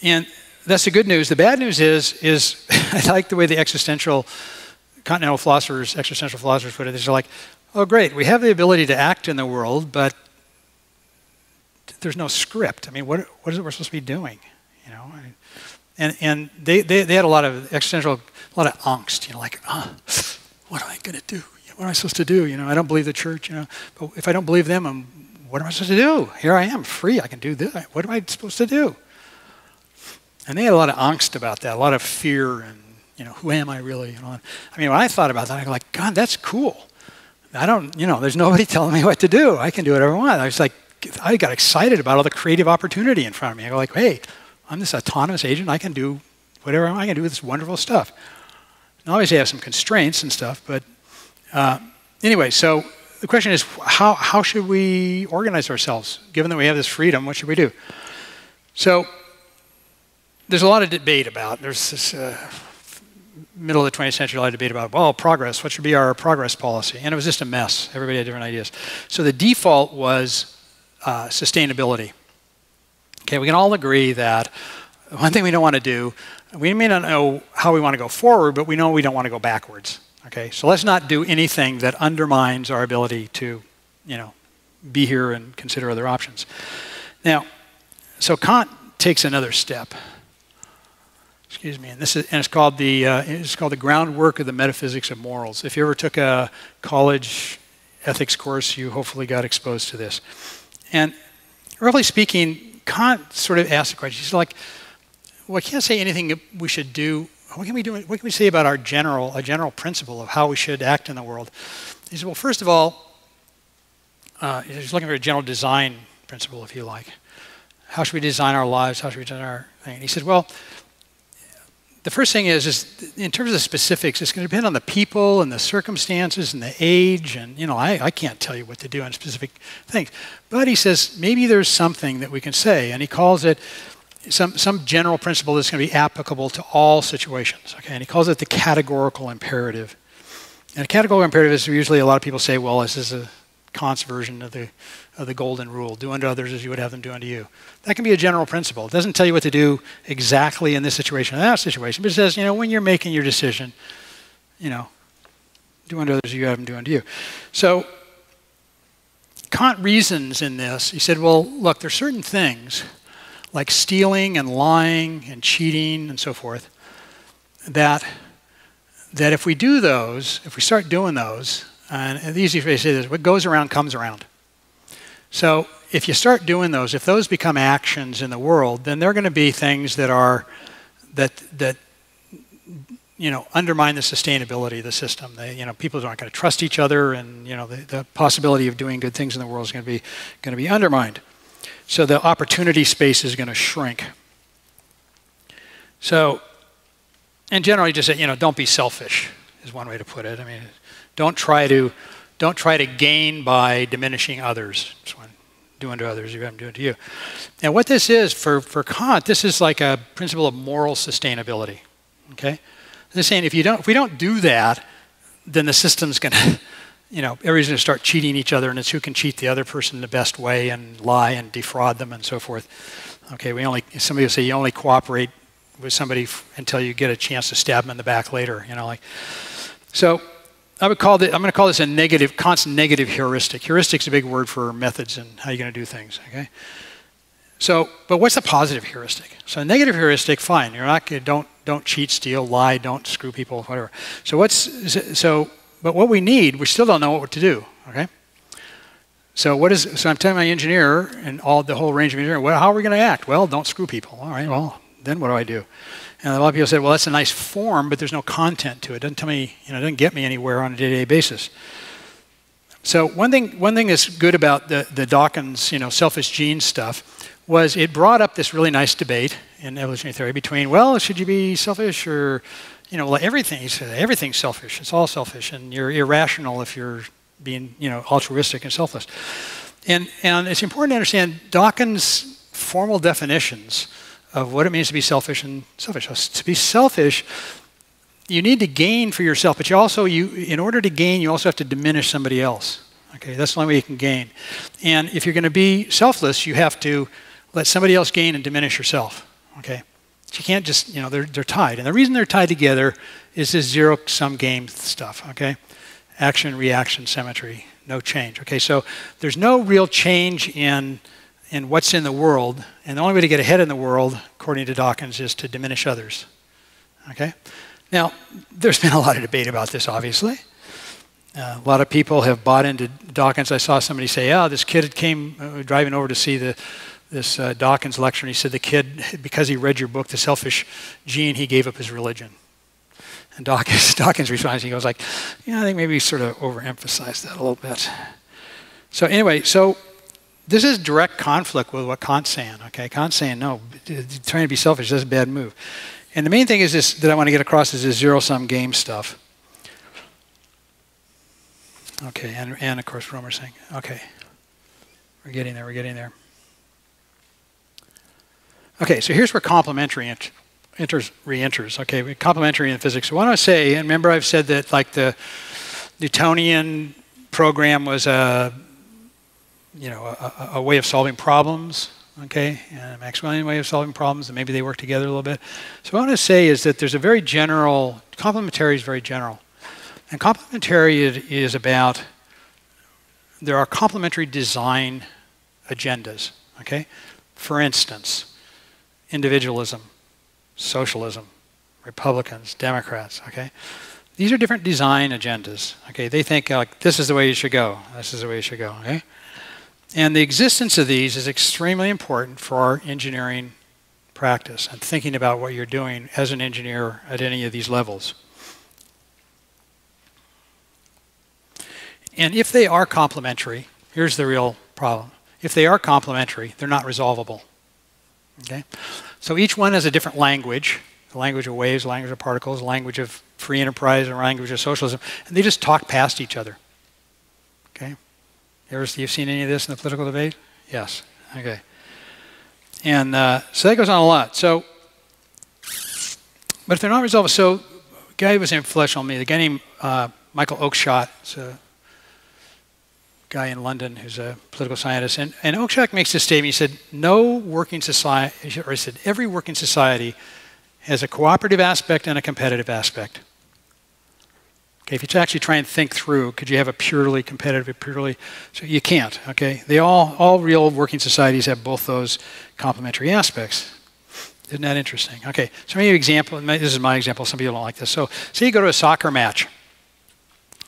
And that's the good news. The bad news is, is I like the way the existential, continental philosophers, existential philosophers put it. They're like, oh great, we have the ability to act in the world, but there's no script. I mean, what, what is it we're supposed to be doing? You know, and, and they, they, they had a lot of existential, a lot of angst, you know, like, oh, what am I going to do? What am I supposed to do? You know, I don't believe the church, you know, but if I don't believe them, I'm, what am I supposed to do? Here I am, free, I can do this. What am I supposed to do? And they had a lot of angst about that, a lot of fear and, you know, who am I really? You know, I mean, when I thought about that, I go like, God, that's cool. I don't, you know, there's nobody telling me what to do. I can do whatever I want. I was like, I got excited about all the creative opportunity in front of me. I go like, hey, I'm this autonomous agent. I can do whatever I can do with this wonderful stuff. Now, obviously, I have some constraints and stuff, but uh, anyway, so the question is, how, how should we organize ourselves? Given that we have this freedom, what should we do? So there's a lot of debate about, there's this uh, middle of the 20th century, a lot of debate about, well, progress, what should be our progress policy? And it was just a mess. Everybody had different ideas. So the default was uh, sustainability. Okay, we can all agree that one thing we don't want to do, we may not know how we want to go forward, but we know we don't want to go backwards. Okay, so let's not do anything that undermines our ability to, you know, be here and consider other options. Now, so Kant takes another step. Excuse me, and this is and it's called the uh, it's called the groundwork of the metaphysics of morals. If you ever took a college ethics course, you hopefully got exposed to this. And roughly speaking, Kant sort of asked the question. He's like, well, I can't say anything we should do. What can we do? What can we say about our general, a general principle of how we should act in the world? He said, well, first of all, uh, he's looking for a general design principle, if you like. How should we design our lives? How should we design our thing? And he said, well, the first thing is, is in terms of the specifics, it's going to depend on the people and the circumstances and the age. And, you know, I, I can't tell you what to do on specific things. But he says maybe there's something that we can say. And he calls it some, some general principle that's going to be applicable to all situations. Okay? And he calls it the categorical imperative. And a categorical imperative is usually a lot of people say, well, this is a Kant's version of the, of the golden rule do unto others as you would have them do unto you. That can be a general principle. It doesn't tell you what to do exactly in this situation or that situation, but it says, you know, when you're making your decision, you know, do unto others as you have them do unto you. So Kant reasons in this. He said, well, look, there's certain things like stealing and lying and cheating and so forth that, that if we do those, if we start doing those, and the easy way to say this, what goes around comes around. So if you start doing those, if those become actions in the world, then they're going to be things that are that that you know undermine the sustainability of the system. They, you know, people aren't going to trust each other, and you know the, the possibility of doing good things in the world is going to be going to be undermined. So the opportunity space is going to shrink. So, and generally, just you know, don't be selfish is one way to put it. I mean, don't try to, don't try to gain by diminishing others. doing to others, you have doing to you. And what this is for, for Kant, this is like a principle of moral sustainability. Okay? They're saying if you don't, if we don't do that, then the system's going to, you know, everybody's going to start cheating each other, and it's who can cheat the other person the best way and lie and defraud them and so forth. Okay, we only somebody will say you only cooperate with somebody until you get a chance to stab them in the back later. You know, like so. I would call it, I'm going to call this a negative, constant negative heuristic. Heuristic is a big word for methods and how you're going to do things. Okay. So, but what's a positive heuristic? So, a negative heuristic, fine. You're not don't don't cheat, steal, lie, don't screw people, whatever. So, what's so? But what we need, we still don't know what to do. Okay. So what is? So I'm telling my engineer and all the whole range of engineering. Well, how are we going to act? Well, don't screw people. All right. Well, then what do I do? And a lot of people said, well, that's a nice form, but there's no content to it. It doesn't tell me, you know, it doesn't get me anywhere on a day-to-day basis. So one thing, one thing that's good about the, the Dawkins, you know, selfish gene stuff was it brought up this really nice debate in evolutionary theory between, well, should you be selfish or, you know, everything, everything's selfish. It's all selfish, and you're irrational if you're being you know altruistic and selfless. And and it's important to understand Dawkins' formal definitions of what it means to be selfish and selfish. To be selfish, you need to gain for yourself, but you also you in order to gain, you also have to diminish somebody else. Okay, that's the only way you can gain. And if you're going to be selfless, you have to let somebody else gain and diminish yourself. Okay, you can't just you know they're they're tied, and the reason they're tied together is this zero sum game stuff. Okay, action, reaction, symmetry, no change. Okay, so there's no real change in, in what's in the world, and the only way to get ahead in the world, according to Dawkins, is to diminish others. Okay? Now, there's been a lot of debate about this, obviously. Uh, a lot of people have bought into Dawkins. I saw somebody say, "Oh, this kid came uh, driving over to see the this uh, Dawkins lecture, and he said the kid, because he read your book, The Selfish Gene, he gave up his religion." And Dawkins, Dawkins responds, he goes like, yeah, I think maybe sort of overemphasized that a little bit. So anyway, so this is direct conflict with what Kant's saying, okay? Kant's saying, no, trying to be selfish, that's a bad move. And the main thing is this that I want to get across is this zero-sum game stuff. Okay, and, and of course Romer's saying, okay, we're getting there, we're getting there. Okay, so here's where complementary enters, re-enters. Okay, complementary in physics. So what I say, and remember I've said that like the Newtonian program was a, you know, a, a way of solving problems, okay, and a Maxwellian way of solving problems, and maybe they work together a little bit. So what I want to say is that there's a very general, complementary is very general. And complementary is about, there are complementary design agendas, okay? For instance, individualism socialism, Republicans, Democrats, okay? These are different design agendas, okay? They think like, this is the way you should go, this is the way you should go, okay? And the existence of these is extremely important for our engineering practice and thinking about what you're doing as an engineer at any of these levels. And if they are complementary, here's the real problem. If they are complementary, they're not resolvable. Okay? So each one has a different language the language of waves, language of particles, language of free enterprise, and language of socialism, and they just talk past each other. Ever, you've seen any of this in the political debate? Yes. Okay. And uh, so that goes on a lot. So, but if they're not resolved, so a guy was influential on me, the guy named uh, Michael Oakeshott, guy in London who's a political scientist. And, and Oakeshott makes this statement. He said, no working society, or he said, every working society has a cooperative aspect and a competitive aspect. Okay, if you actually try and think through, could you have a purely competitive, a purely, so you can't, okay? They all, all real working societies have both those complementary aspects. Isn't that interesting? Okay, so maybe example, this is my example, some people don't like this. So say you go to a soccer match,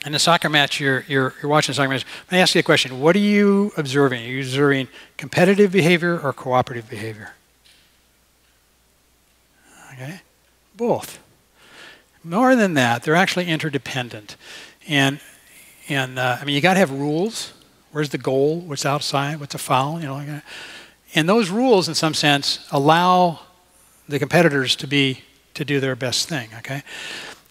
in a soccer match, you're, you're, you're watching a soccer match. Me ask you a question. What are you observing? Are you observing competitive behavior or cooperative behavior? Okay? Both. More than that, they're actually interdependent. And, and uh, I mean, you got to have rules. Where's the goal? What's outside? What's a foul? You know, and those rules, in some sense, allow the competitors to be to do their best thing. Okay.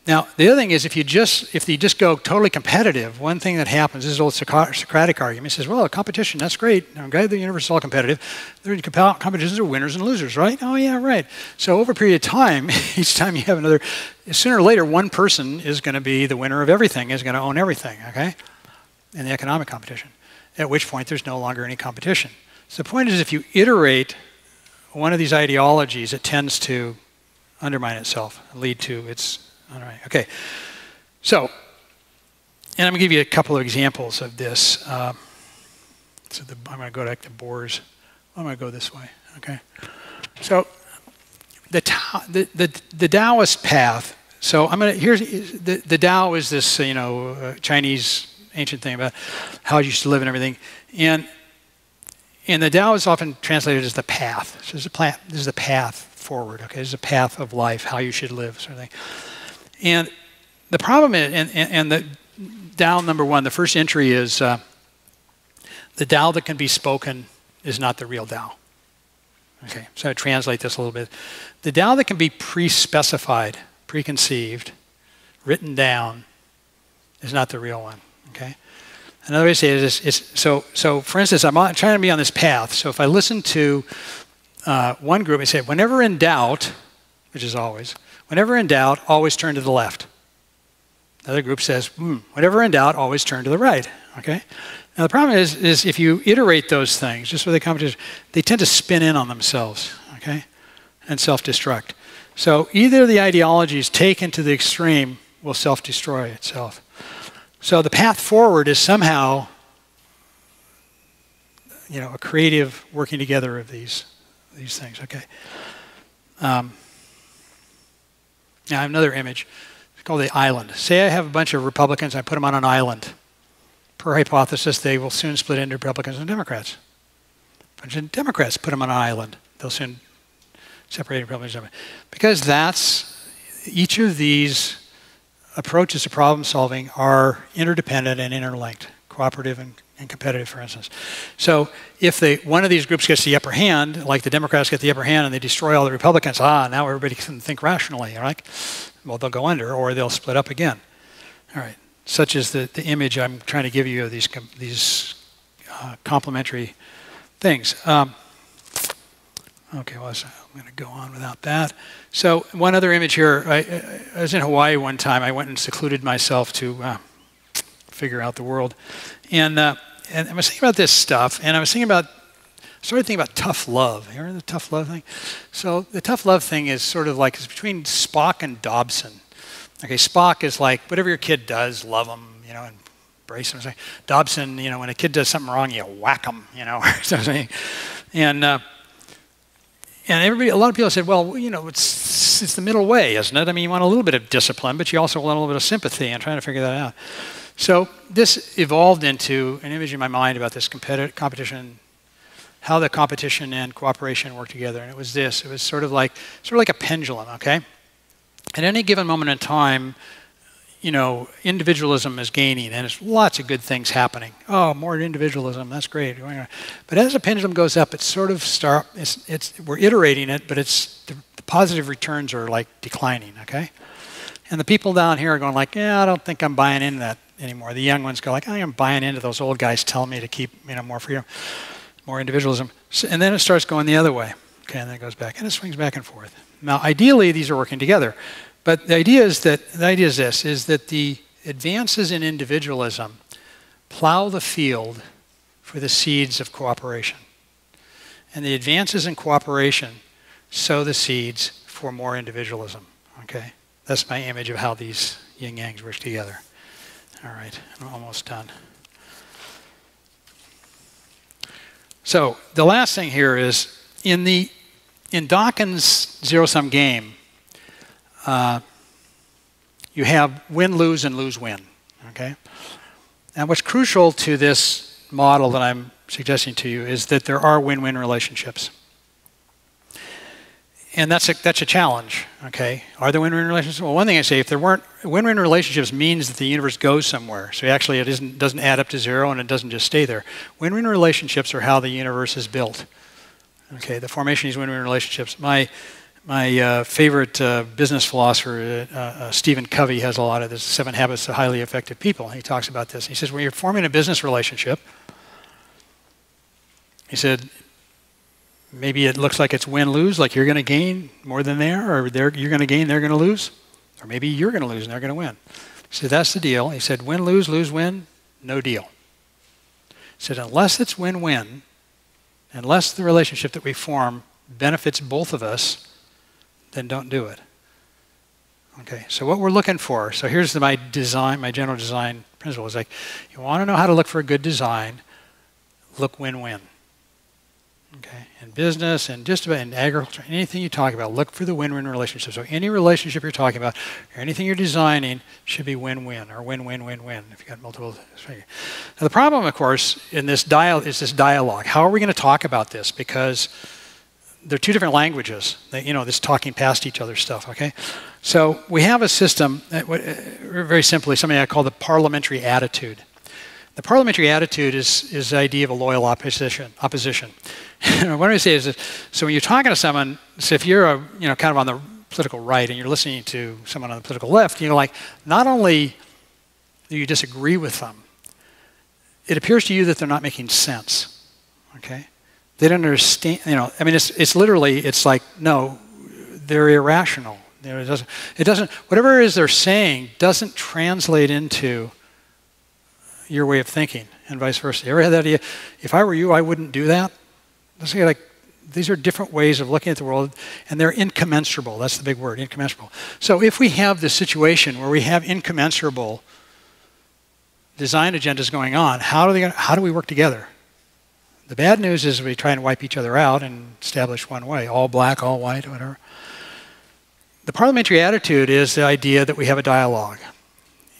Now, the other thing is if you just if you just go totally competitive, one thing that happens is old Socratic argument He says, well, competition, that's great. Okay, the universe is all competitive. There are competitions are winners and losers, right? Oh yeah, right. So over a period of time, each time you have another, sooner or later, one person is going to be the winner of everything, is going to own everything, okay? In the economic competition. At which point there's no longer any competition. So the point is if you iterate one of these ideologies, it tends to undermine itself, lead to its all right, okay. So, and I'm going to give you a couple of examples of this. Uh, so the, I'm going to go back to Bohr's. I'm going to go this way, okay? So, the, the, the, the Taoist path. So I'm going to, here's, the, the Tao is this, you know, uh, Chinese ancient thing about how you used to live and everything. And, and the Tao is often translated as the path. So this is, a this is the path forward, okay? This is a path of life, how you should live, sort of thing. And the problem is, and, and, the Tao number one, the first entry is uh, the Tao that can be spoken is not the real Tao. Okay, so I translate this a little bit. The Tao that can be pre-specified, preconceived, written down, is not the real one. Okay. Another way to say it is, is so. So, for instance, I'm trying to be on this path. So, if I listen to uh, one group, I say, whenever in doubt, which is always, Whenever in doubt, always turn to the left. Another group says, hmm, whenever in doubt, always turn to the right. Okay? Now the problem is, is if you iterate those things, just with the competition, they tend to spin in on themselves, okay? And self-destruct. So either the ideology is taken to the extreme will self-destroy itself. So the path forward is somehow, you know, a creative working together of these, these things, okay? Um, now, I have another image. It's called the island. Say I have a bunch of Republicans, I put them on an island. Per hypothesis, they will soon split into Republicans and Democrats. A bunch of Democrats put them on an island. They'll soon separate Republicans and Democrats. Because that's, each of these approaches to problem solving are interdependent and interlinked, cooperative and and competitive, for instance. So if they, one of these groups gets the upper hand, like the Democrats get the upper hand and they destroy all the Republicans, ah, now everybody can think rationally, right? Well, they'll go under or they'll split up again. All right. Such is the, the image I'm trying to give you of these, these uh, complementary things. Um, okay, well, I'm going to go on without that. So one other image here. I, I, was in Hawaii one time. I went and secluded myself to uh, figure out the world. And uh, and I was thinking about this stuff, and I was thinking about, started thinking about tough love. You remember the tough love thing? So the tough love thing is sort of like it's between Spock and Dobson. Okay, Spock is like whatever your kid does, love them, you know, and embrace them. Dobson, you know, when a kid does something wrong, you whack them, you know, and. Uh, and everybody, a lot of people said, well, you know, it's, it's the middle way, isn't it? I mean, you want a little bit of discipline, but you also want a little bit of sympathy I'm trying to figure that out. So this evolved into an image in my mind about this competition, how the competition and cooperation work together. And it was this. It was sort of like sort of like a pendulum, okay? At any given moment in time, you know, individualism is gaining and there's lots of good things happening. Oh, more individualism, that's great. But as the pendulum goes up, it's sort of start, it's, it's, we're iterating it, but it's, the, the positive returns are like declining, okay? And the people down here are going like, yeah, I don't think I'm buying into that anymore. The young ones go like, I am buying into those old guys telling me to keep you know more freedom, more individualism, so, and then it starts going the other way. Okay, and then it goes back, and it swings back and forth. Now, ideally, these are working together, but the idea is that the idea is this: is that the advances in individualism plow the field for the seeds of cooperation, and the advances in cooperation sow the seeds for more individualism. Okay, that's my image of how these yin yangs work together. All right, I'm almost done. So the last thing here is in the in Dawkins' zero-sum game, uh, you have win-lose and lose-win. Okay, and what's crucial to this model that I'm suggesting to you is that there are win-win relationships and that's a, that's a challenge, okay? Are there win-win relationships? Well, one thing I say, if there weren't, win-win relationships means that the universe goes somewhere. So actually it isn't, doesn't add up to zero and it doesn't just stay there. Win-win relationships are how the universe is built. Okay, the formation these win-win relationships. My, my uh, favorite uh, business philosopher, uh, uh, Stephen Covey, has a lot of this Seven Habits of Highly Effective People. He talks about this. He says, when you're forming a business relationship, he said, maybe it looks like it's win lose, like you're going to gain more than they are, or you're going to gain, they're going to lose, or maybe you're going to lose and they're going to win. Said, that's the deal. He said, win lose, lose win, no deal. He said, unless it's win win, unless the relationship that we form benefits both of us, then don't do it. Okay, so what we're looking for, so here's the, my design, my general design principle is like, you want to know how to look for a good design, look win-win. Okay, in business and just about in agriculture, anything you talk about, look for the win-win relationship. So any relationship you're talking about, or anything you're designing, should be win-win or win-win-win-win. If you've got multiple. Now the problem, of course, in this dial is this dialogue. How are we going to talk about this? Because they're two different languages. They, you know, this talking past each other stuff. Okay, so we have a system. That, uh, very simply, something I call the parliamentary attitude. The parliamentary attitude is, is the idea of a loyal opposition. opposition. what I say is, that, so when you're talking to someone, so if you're a, you know, kind of on the political right and you're listening to someone on the political left, you know, like, not only do you disagree with them, it appears to you that they're not making sense. Okay? They don't understand, you know, I mean, it's, it's literally, it's like, no, they're irrational. You know, it, doesn't, it doesn't, whatever it is they're saying doesn't translate into your way of thinking and vice versa. You ever had that idea? If I were you, I wouldn't do that. Let's say like, these are different ways of looking at the world, and they're incommensurable. That's the big word, incommensurable. So if we have this situation where we have incommensurable design agendas going on, how do, they, how do we work together? The bad news is we try and wipe each other out and establish one way, all black, all white, whatever. The parliamentary attitude is the idea that we have a dialogue.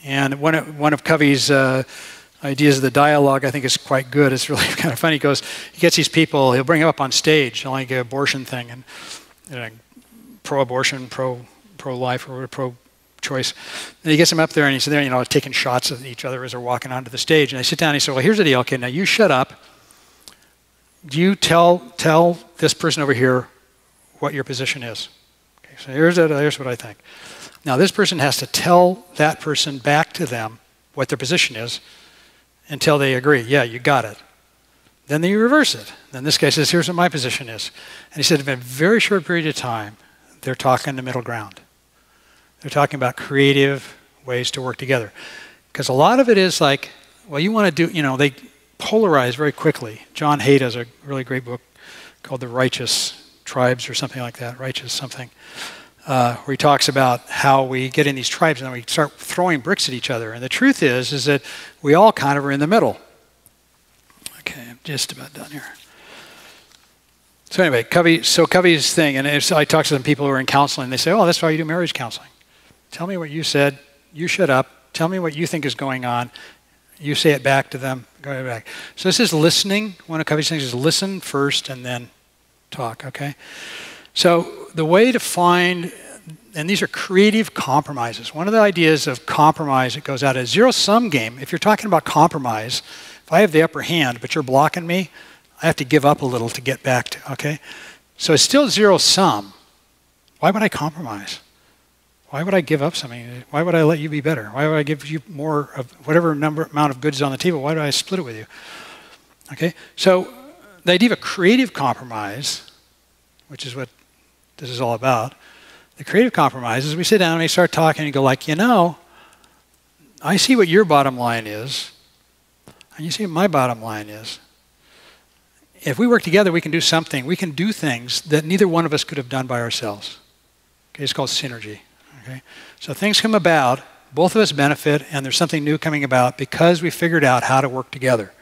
And one of, one of Covey's uh, ideas of the dialogue, I think, is quite good. It's really kind of funny. He goes, he gets these people, he'll bring them up on stage, like an abortion thing, and you know, pro-abortion, pro pro-life, or pro-choice. And he gets them up there, and he's there, you know, taking shots at each other as they're walking onto the stage. And they sit down, and he said, "Well, here's the deal. Okay, now you shut up." you tell, tell this person over here what your position is. Okay, so here's, a, here's what I think. Now, this person has to tell that person back to them what their position is until they agree. Yeah, you got it. Then they reverse it. Then this guy says, here's what my position is. And he said, in a very short period of time, they're talking the middle ground. They're talking about creative ways to work together. Because a lot of it is like, well, you want to do, you know, they, polarize very quickly. John Haidt has a really great book called The Righteous Tribes or something like that, Righteous something, uh, where he talks about how we get in these tribes and then we start throwing bricks at each other. And the truth is, is that we all kind of are in the middle. Okay, I'm just about done here. So anyway, Covey, so Covey's thing, and I talk to some people who are in counseling, they say, oh, that's why you do marriage counseling. Tell me what you said. You shut up. Tell me what you think is going on. You say it back to them. Go back. So this is listening. One of Covey's things is listen first and then talk. Okay. So the way to find, and these are creative compromises. One of the ideas of compromise it goes out as zero sum game. If you're talking about compromise, if I have the upper hand but you're blocking me, I have to give up a little to get back to. Okay. So it's still zero sum. Why would I compromise? Why would I give up something? Why would I let you be better? Why would I give you more of whatever number amount of goods on the table? Why do I split it with you? Okay, so the idea of a creative compromise, which is what this is all about, the creative compromise is we sit down and we start talking and go like, you know, I see what your bottom line is, and you see what my bottom line is. If we work together, we can do something. We can do things that neither one of us could have done by ourselves. Okay, it's called synergy. Okay? So things come about, both of us benefit, and there's something new coming about because we figured out how to work together.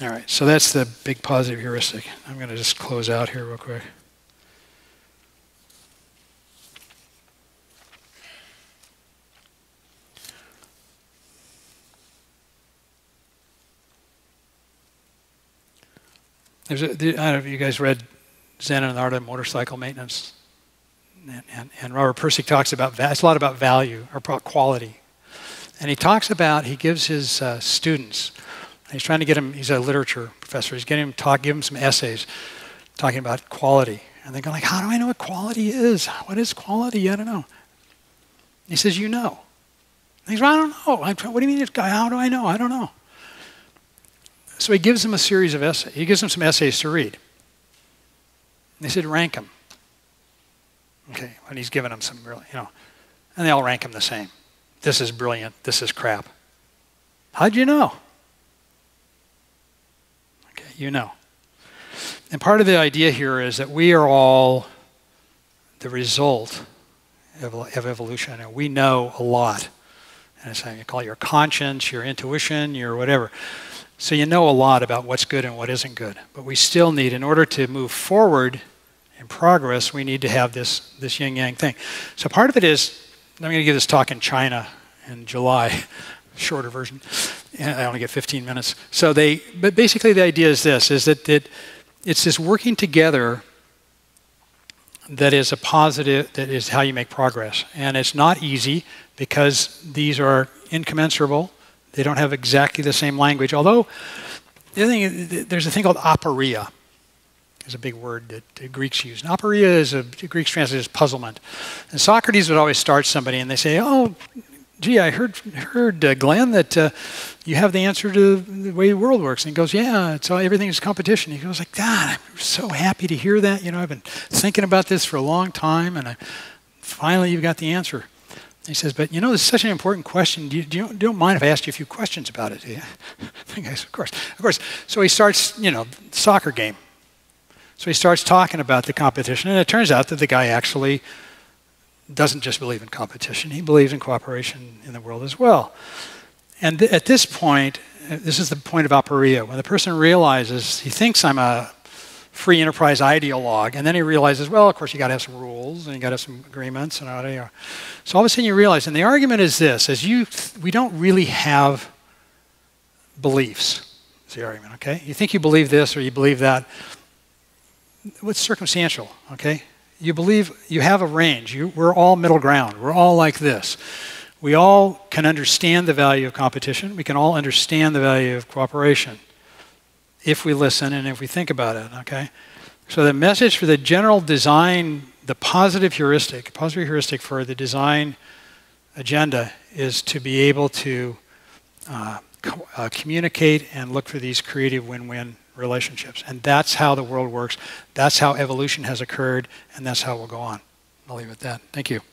All right, so that's the big positive heuristic. I'm going to just close out here real quick. There's don't know if you guys read Zen and the Art of Motorcycle Maintenance and, and, and Robert Pirsig talks about, it's a lot about value or quality. And he talks about, he gives his uh, students, he's trying to get him, he's a literature professor, he's getting him talk, give him some essays talking about quality. And they go like, how do I know what quality is? What is quality? I don't know. He says, you know. And he's well, I don't know. I'm, what do you mean, how do I know? I don't know. So he gives them a series of essays. He gives them some essays to read. And they said, rank them. Okay, and he's given them some really, you know, and they all rank them the same. This is brilliant. This is crap. How'd you know? Okay, you know. And part of the idea here is that we are all the result of, of evolution, and we know a lot. And it's you call it your conscience, your intuition, your whatever. So you know a lot about what's good and what isn't good. But we still need, in order to move forward in progress, we need to have this, this yin yang thing. So part of it is, I'm going to give this talk in China in July, shorter version. I only get 15 minutes. So they, but basically the idea is this, is that it, it's this working together that is a positive, that is how you make progress. And it's not easy because these are incommensurable. They don't have exactly the same language. Although, the other thing, there's a thing called aporia is a big word that the Greeks use. And aporia is a Greek translated as puzzlement. And Socrates would always start somebody and they say, "Oh, gee, I heard heard uh, Glenn that uh, you have the answer to the way the world works." And he goes, "Yeah, it's all, everything is competition." He goes like, "God, I'm so happy to hear that. You know, I've been thinking about this for a long time, and I, finally you've got the answer." He says, "But you know, this is such an important question. Do you, do you, do you mind if I ask you a few questions about it?" Guess, of course, of course. So he starts, you know, soccer game. So he starts talking about the competition, and it turns out that the guy actually doesn't just believe in competition, he believes in cooperation in the world as well. And th at this point, uh, this is the point of aporia, when the person realizes he thinks I'm a free enterprise ideologue, and then he realizes, well, of course, you got to have some rules and you got to have some agreements and all that. So all of a sudden, you realize, and the argument is this: as you, we don't really have beliefs. Is the argument? Okay, you think you believe this or you believe that what's circumstantial, okay? You believe you have a range. You, we're all middle ground. We're all like this. We all can understand the value of competition. We can all understand the value of cooperation if we listen and if we think about it, okay? So the message for the general design, the positive heuristic, positive heuristic for the design agenda is to be able to uh, co uh, communicate and look for these creative win-win relationships. And that's how the world works. That's how evolution has occurred, and that's how we'll go on. I'll leave it at that. Thank you.